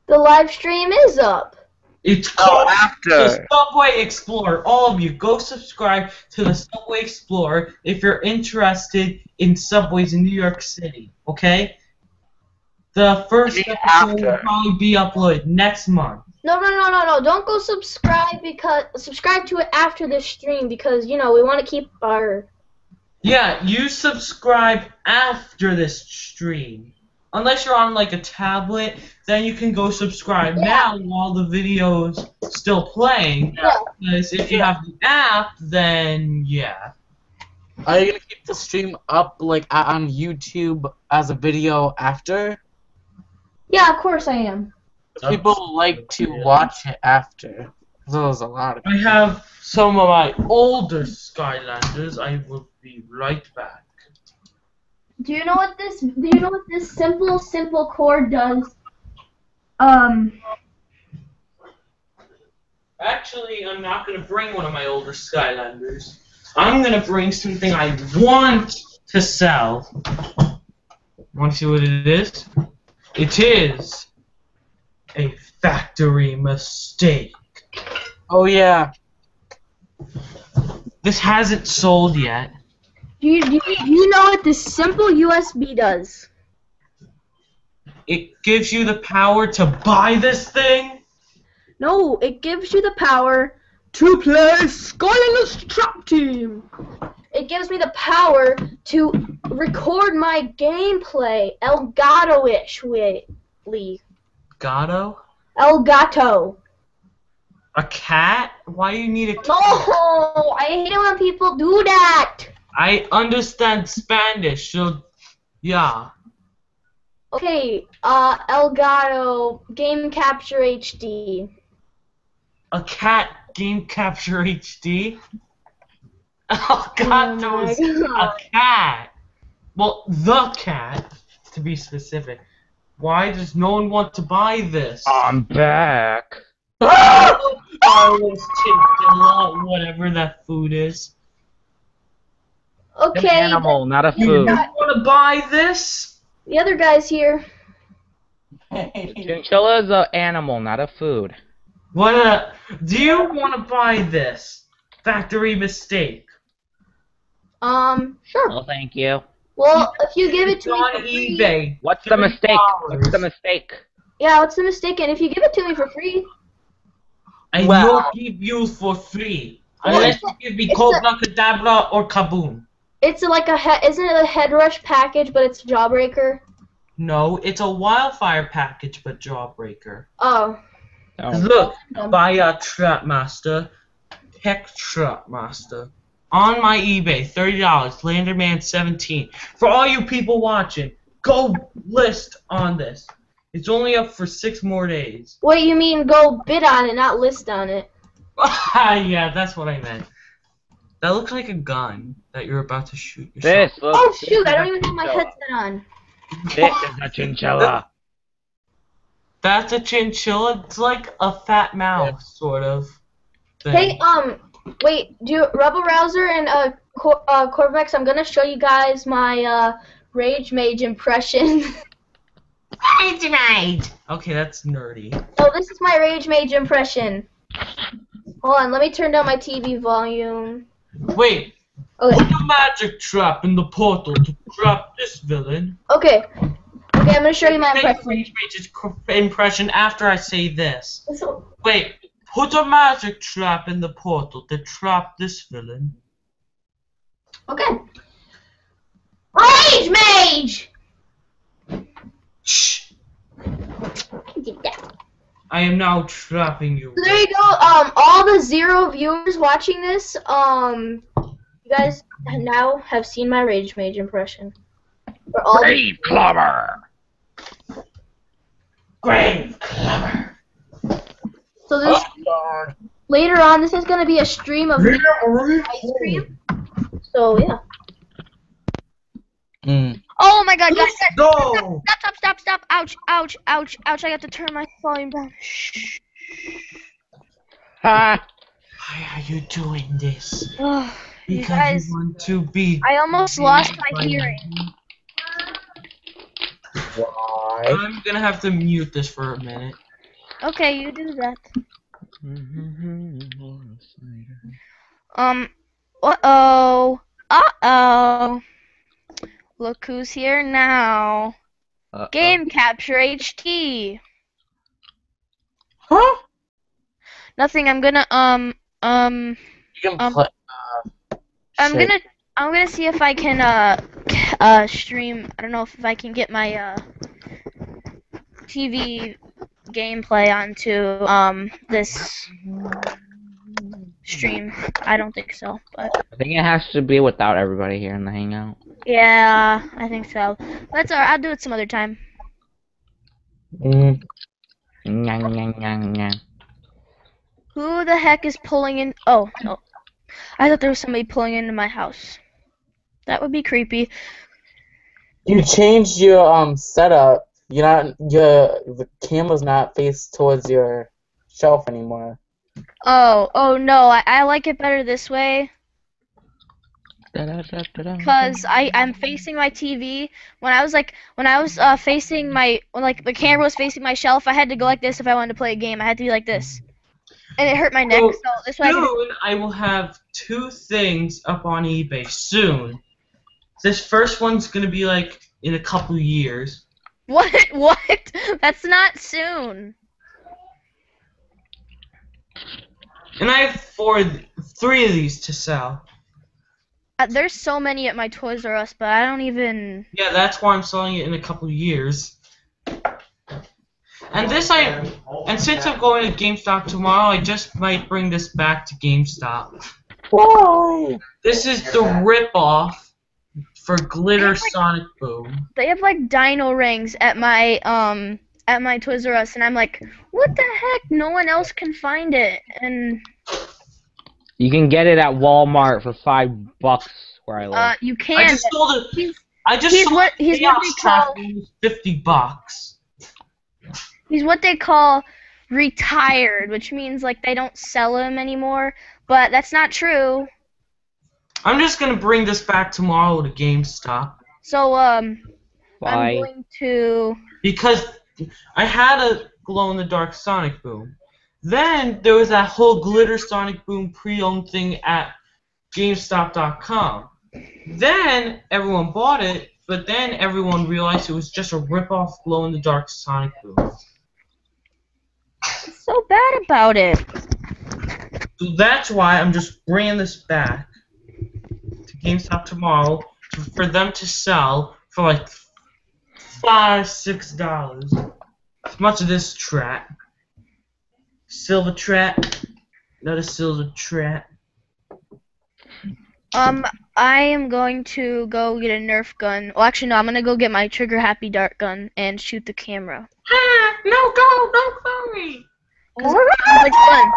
[SPEAKER 1] The live stream is up.
[SPEAKER 5] It's
[SPEAKER 7] Oh,
[SPEAKER 5] called the
[SPEAKER 7] after.
[SPEAKER 5] Subway Explorer. All of you, go subscribe to the Subway Explorer if you're interested in subways in New York City. Okay? The first
[SPEAKER 7] Maybe
[SPEAKER 5] episode will probably be uploaded next month.
[SPEAKER 1] No, no, no, no, no! Don't go subscribe because subscribe to it after this stream because you know we want to keep our.
[SPEAKER 5] Yeah, you subscribe after this stream. Unless you're on like a tablet, then you can go subscribe
[SPEAKER 1] Yeah.
[SPEAKER 5] now while the video's still playing.
[SPEAKER 1] Yeah.
[SPEAKER 5] Because if you have the app, then yeah.
[SPEAKER 2] Are you gonna keep the stream up like on YouTube as a video after?
[SPEAKER 1] Yeah, of course I am.
[SPEAKER 2] People like to watch it after. There's a lot of
[SPEAKER 5] I have some of my older Skylanders. I will be right back.
[SPEAKER 1] Do you know what this? Do you know what this simple, simple chord does? Um.
[SPEAKER 5] Actually, I'm not gonna bring one of my older Skylanders. I'm gonna bring something I want to sell. Want to see what it is? It is a factory mistake.
[SPEAKER 2] Oh yeah.
[SPEAKER 5] This hasn't sold yet.
[SPEAKER 1] Do you, do you, do you know what this simple USB does?
[SPEAKER 5] It gives you the power to buy this thing.
[SPEAKER 1] No, it gives you the power to play Skylanders Trap Team. It gives me the power to record my gameplay Elgato-ish way.
[SPEAKER 5] Gato?
[SPEAKER 1] Elgato.
[SPEAKER 5] A cat? Why do you need a cat?
[SPEAKER 1] No, I hate it when people do that.
[SPEAKER 5] I understand Spanish, so yeah.
[SPEAKER 1] Okay, uh, Elgato Game Capture HD.
[SPEAKER 5] A cat game capture HD? Oh
[SPEAKER 1] Oh
[SPEAKER 5] god,
[SPEAKER 1] my
[SPEAKER 5] was a cat. Well, the cat, to be specific. Why does no one want to buy this?
[SPEAKER 3] I'm back.
[SPEAKER 5] Carlos Chinchilla, whatever that food is.
[SPEAKER 3] An
[SPEAKER 1] Okay,
[SPEAKER 3] animal, not a food.
[SPEAKER 5] You
[SPEAKER 3] food.
[SPEAKER 5] want to buy this?
[SPEAKER 1] the other guy's here.
[SPEAKER 3] Chinchilla is an animal, not a food.
[SPEAKER 5] What a, do you want to buy this? Factory mistake.
[SPEAKER 1] Um, sure.
[SPEAKER 3] Well, thank you.
[SPEAKER 1] Well, if you give it
[SPEAKER 5] It's
[SPEAKER 1] to me
[SPEAKER 5] on
[SPEAKER 1] for free,
[SPEAKER 5] eBay.
[SPEAKER 3] What's the mistake? What's the mistake?
[SPEAKER 1] yeah, what's the mistake? And if you give it to me for free,
[SPEAKER 5] I
[SPEAKER 2] Wow.
[SPEAKER 5] will give you for free.
[SPEAKER 1] Well,
[SPEAKER 5] Unless you give me
[SPEAKER 1] it's
[SPEAKER 5] Cobra Cadabra or Kaboom.
[SPEAKER 1] It's like a he- isn't it a head rush package, but it's Jawbreaker?
[SPEAKER 5] No, it's a wildfire package, but Jawbreaker.
[SPEAKER 1] Oh,
[SPEAKER 3] Oh.
[SPEAKER 5] Look,
[SPEAKER 1] Um,
[SPEAKER 5] buy a Trap Master, Tech Trap Master. On my eBay, $30, Landerman 17. For all you people watching, go list on this. It's only up for six more days.
[SPEAKER 1] wait, you mean go bid on it, not list on it?
[SPEAKER 5] yeah, that's what I meant. That looks like a gun that you're about to shoot yourself.
[SPEAKER 3] This looks.
[SPEAKER 1] Oh shoot, I don't even have my
[SPEAKER 3] chinchilla.
[SPEAKER 1] headset on.
[SPEAKER 3] This is a chinchilla.
[SPEAKER 5] That's a chinchilla. It's like a fat mouse, sort of. Thing.
[SPEAKER 1] Hey, um, wait, do Rubble Rouser and uh, Cor- uh Corvex, I'm gonna show you guys my uh Rage Mage impression.
[SPEAKER 5] Rage Mage! Okay, that's nerdy.
[SPEAKER 6] Oh, this is my Rage Mage impression. Hold on, let me turn down my TV volume.
[SPEAKER 5] Wait,
[SPEAKER 6] Okay,
[SPEAKER 5] put a magic trap in the portal to trap this villain.
[SPEAKER 6] okay. Okay, I'm gonna show you my
[SPEAKER 5] Make
[SPEAKER 6] impression.
[SPEAKER 5] Rage Mage's impression after I say this. Wait, put a magic trap in the portal to trap this villain.
[SPEAKER 6] Okay. Rage Mage!
[SPEAKER 5] Shh!
[SPEAKER 6] I did that.
[SPEAKER 5] I am now trapping you.
[SPEAKER 6] So there you go. Um, all the zero viewers watching this, um, you guys now have seen my Rage Mage impression. For all the,
[SPEAKER 3] Grave Clobber!
[SPEAKER 5] Grave Clever.
[SPEAKER 6] so this later on, this is gonna be a stream of ice cream. So yeah.
[SPEAKER 2] Mm.
[SPEAKER 1] Oh my god, guys, guys,
[SPEAKER 5] No!
[SPEAKER 1] stop, stop, stop, stop. Ouch, ouch, ouch, ouch. I have to turn my volume down. Shh.
[SPEAKER 3] Ha!
[SPEAKER 5] Why are you doing this?
[SPEAKER 1] Oh, you
[SPEAKER 5] Because
[SPEAKER 1] guys,
[SPEAKER 5] you want to be.
[SPEAKER 1] I almost lost my hearing.
[SPEAKER 2] Why?
[SPEAKER 5] I'm gonna have to mute this for a minute.
[SPEAKER 1] Okay, you do that. Um, uh-oh. Uh-oh. Look who's here now.
[SPEAKER 3] Uh-oh.
[SPEAKER 1] Game Capture HD.
[SPEAKER 2] Huh?
[SPEAKER 1] Nothing, I'm gonna, um, um,
[SPEAKER 2] You can
[SPEAKER 1] Um,
[SPEAKER 2] play. Uh,
[SPEAKER 1] I'm
[SPEAKER 2] shit.
[SPEAKER 1] gonna, I'm gonna see if I can, uh, uh, stream, I don't know if I can get my, uh, TV gameplay onto, um, this stream. I don't think so, but.
[SPEAKER 3] I think it has to be without everybody here in the hangout.
[SPEAKER 1] Yeah, I think so. That's alright. I'll do it some other time.
[SPEAKER 2] Mm.
[SPEAKER 3] Nyang, nyang, nyang, nyang.
[SPEAKER 1] Who the heck is pulling in? Oh, no. I thought there was somebody pulling into my house. That would be creepy.
[SPEAKER 2] You changed your um setup. You're not your the camera's not faced towards your shelf anymore.
[SPEAKER 1] Oh, oh no. I, I like it better this way because I I'm facing my TV. When I was like when I was uh facing my when like the camera was facing my shelf, I had to go like this if I wanted to play a game. I had to be like this, and it hurt my neck.
[SPEAKER 5] So,
[SPEAKER 1] So this way I can.
[SPEAKER 5] Soon, I will have two things up on eBay. Soon. This first one's gonna be like in a couple years.
[SPEAKER 1] What? What? That's not soon.
[SPEAKER 5] And I have four, three of these to sell.
[SPEAKER 1] Uh, there's so many at my Toys R Us, but I don't even.
[SPEAKER 5] Yeah, that's why I'm selling it in a couple years. And this I, and since I'm going to GameStop tomorrow, I just might bring this back to GameStop.
[SPEAKER 2] Why?
[SPEAKER 5] This is the rip-off for Glitter Sonic Boom.
[SPEAKER 1] They have like dino rings at my um at my Toys R Us, and I'm like, what the heck? No one else can find it, and
[SPEAKER 3] You can get it at Walmart for five bucks where I live.
[SPEAKER 1] uh, you
[SPEAKER 5] I
[SPEAKER 1] can.
[SPEAKER 5] just sold it.
[SPEAKER 1] He's,
[SPEAKER 5] I just
[SPEAKER 1] he's
[SPEAKER 5] sold
[SPEAKER 1] what-
[SPEAKER 5] the
[SPEAKER 1] he's what
[SPEAKER 5] Kaos
[SPEAKER 1] they call-
[SPEAKER 5] Trap and it was fifty bucks.
[SPEAKER 1] he's what they call retired, which means like they don't sell him anymore. But that's not true.
[SPEAKER 5] I'm just gonna bring this back tomorrow to GameStop
[SPEAKER 1] So um,
[SPEAKER 3] Why?
[SPEAKER 1] I'm going to.
[SPEAKER 5] because I had a glow in the dark Sonic Boom. Then there was that whole glitter Sonic Boom pre-owned thing at GameStop.com. Then everyone bought it, but then everyone realized it was just a rip-off glow in the dark Sonic Boom.
[SPEAKER 1] So bad about it?
[SPEAKER 5] So that's why I'm just bringing this back to GameStop tomorrow to, for them to sell for like five, six dollars. As much of this trap. Silver trap. Another silver trap.
[SPEAKER 1] Um, I am going to go get a Nerf gun. Well, actually, no. I'm gonna go get my trigger happy dart gun and shoot the camera.
[SPEAKER 5] Ah, no go, don't no Chloe.
[SPEAKER 1] 'Cause it sounds like fun.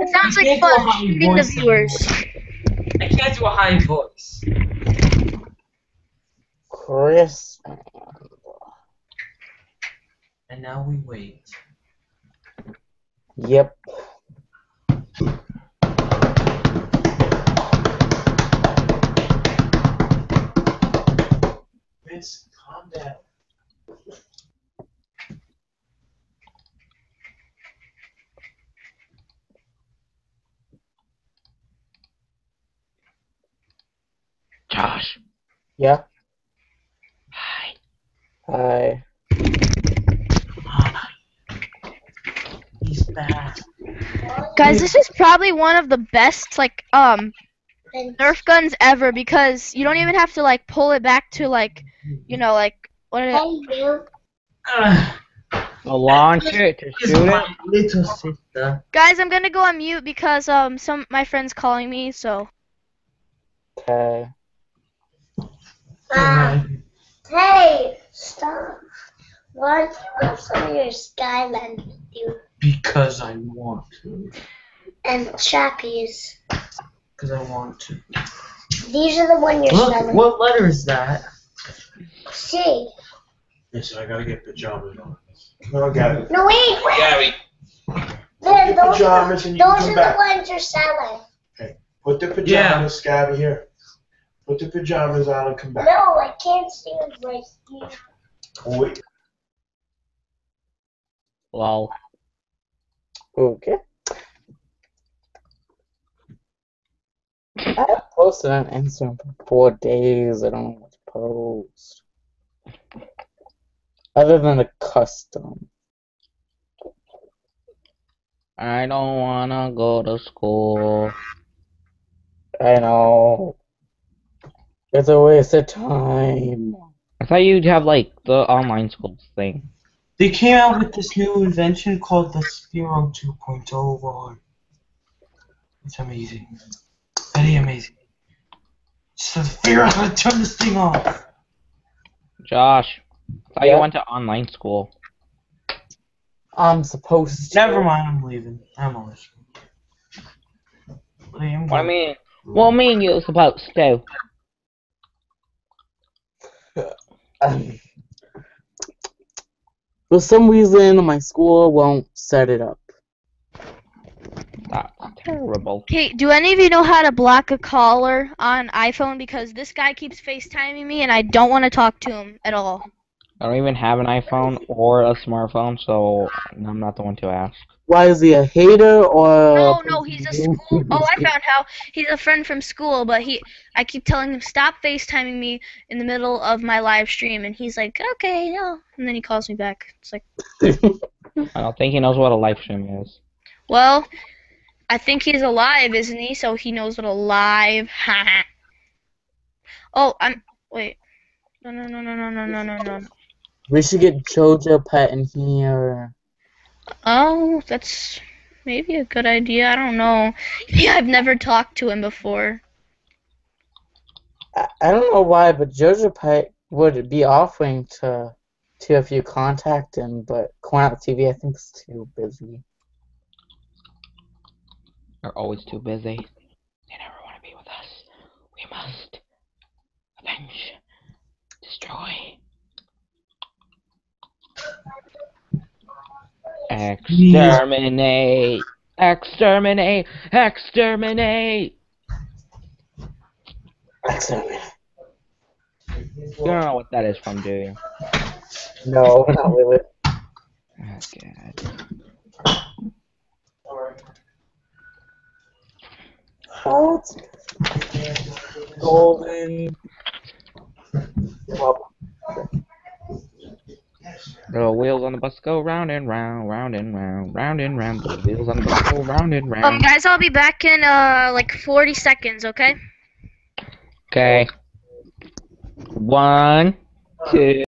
[SPEAKER 1] It sounds like
[SPEAKER 5] can't do a
[SPEAKER 1] fun
[SPEAKER 5] high
[SPEAKER 1] shooting the viewers.
[SPEAKER 5] I can't do a high voice.
[SPEAKER 2] Chris.
[SPEAKER 5] And now we wait.
[SPEAKER 2] Yep.
[SPEAKER 5] Miss, calm down. Josh.
[SPEAKER 2] Yeah.
[SPEAKER 3] Hi.
[SPEAKER 2] Hi.
[SPEAKER 1] Guys, this is probably one of the best like um Nerf guns ever because you don't even have to like pull it back to like you know like what are
[SPEAKER 4] Hey, you.
[SPEAKER 5] Ugh,
[SPEAKER 3] To launch it, to
[SPEAKER 5] It's
[SPEAKER 3] shoot it.
[SPEAKER 5] little sister.
[SPEAKER 1] Guys, I'm gonna go on mute because um some my friends calling me, so
[SPEAKER 2] Okay.
[SPEAKER 4] Um, hey, stop. Why don't you have some of your Skyland with you?
[SPEAKER 5] Because I want to.
[SPEAKER 4] And Chappies.
[SPEAKER 5] Because I want to.
[SPEAKER 4] These are the one you're
[SPEAKER 5] Look,
[SPEAKER 4] selling.
[SPEAKER 5] what letter is that?
[SPEAKER 4] See.
[SPEAKER 8] Listen, I gotta get pajamas on. No, got it.
[SPEAKER 4] No, wait, wait.
[SPEAKER 8] Gary,
[SPEAKER 4] There,
[SPEAKER 8] Get
[SPEAKER 4] those,
[SPEAKER 8] pajamas and you
[SPEAKER 4] those
[SPEAKER 8] can
[SPEAKER 4] are
[SPEAKER 8] come
[SPEAKER 4] the ones you're selling.
[SPEAKER 8] Put the pajamas, Scabby, here. Put the pajamas on and come back.
[SPEAKER 4] No, I can't stand right here.
[SPEAKER 8] Oh, wait.
[SPEAKER 3] Lol.
[SPEAKER 2] Okay. I have posted on Instagram for four days. I don't know what to post. Other than a custom.
[SPEAKER 3] I don't wanna go to school.
[SPEAKER 2] I know. It's a waste of time.
[SPEAKER 3] I thought you'd have like the online school thing.
[SPEAKER 5] They came out with this new invention called the Spiro 2.0 one. It's amazing. Very amazing. Just to figure out how to turn this thing off.
[SPEAKER 3] Josh, I thought
[SPEAKER 2] Yeah?
[SPEAKER 3] you went to online school.
[SPEAKER 2] I'm supposed to.
[SPEAKER 5] Never mind, I'm leaving. I'm on this.
[SPEAKER 3] What I
[SPEAKER 5] going.
[SPEAKER 3] mean, what I mean you are supposed to?
[SPEAKER 2] Um, for some reason, my school won't set it up.
[SPEAKER 3] That's terrible.
[SPEAKER 1] Okay, do any of you know how to block a caller on iPhone? Because this guy keeps FaceTiming me and I don't want to talk to him at all.
[SPEAKER 3] I don't even have an iPhone or a smartphone, so I'm not the one to ask.
[SPEAKER 2] Why is he a hater or?
[SPEAKER 1] No, no, he's a school. Oh, I found how he's a friend from school, but he, I keep telling him stop FaceTiming me in the middle of my live stream, and he's like, okay, no, and then he calls me back. It's like,
[SPEAKER 3] I don't think he knows what a live stream is.
[SPEAKER 1] well, I think he's alive, isn't he? So he knows what a live. oh, I'm wait. No, no, no, no, no, no, no, no, no.
[SPEAKER 2] We should get Jojo Pet in here.
[SPEAKER 1] Oh, that's maybe a good idea. I don't know. Yeah, I've never talked to him before.
[SPEAKER 2] I, I don't know why, but Jojo Pet would be offering to to if you contact him, but Cornell TV I think is too busy.
[SPEAKER 3] They're always too busy. They never want to be with us. We must avenge, destroy. Exterminate! Exterminate! Exterminate!
[SPEAKER 2] Excellent.
[SPEAKER 3] You don't know what that is from, do you?
[SPEAKER 2] No, not really.
[SPEAKER 3] Oh, God.
[SPEAKER 2] Oh, golden. Well,
[SPEAKER 3] The wheels on the bus go round and round, round and round, round and round. The wheels on the bus go round and round.
[SPEAKER 1] Um, guys, I'll be back in uh like 40 seconds. Okay.
[SPEAKER 3] Okay. One, two.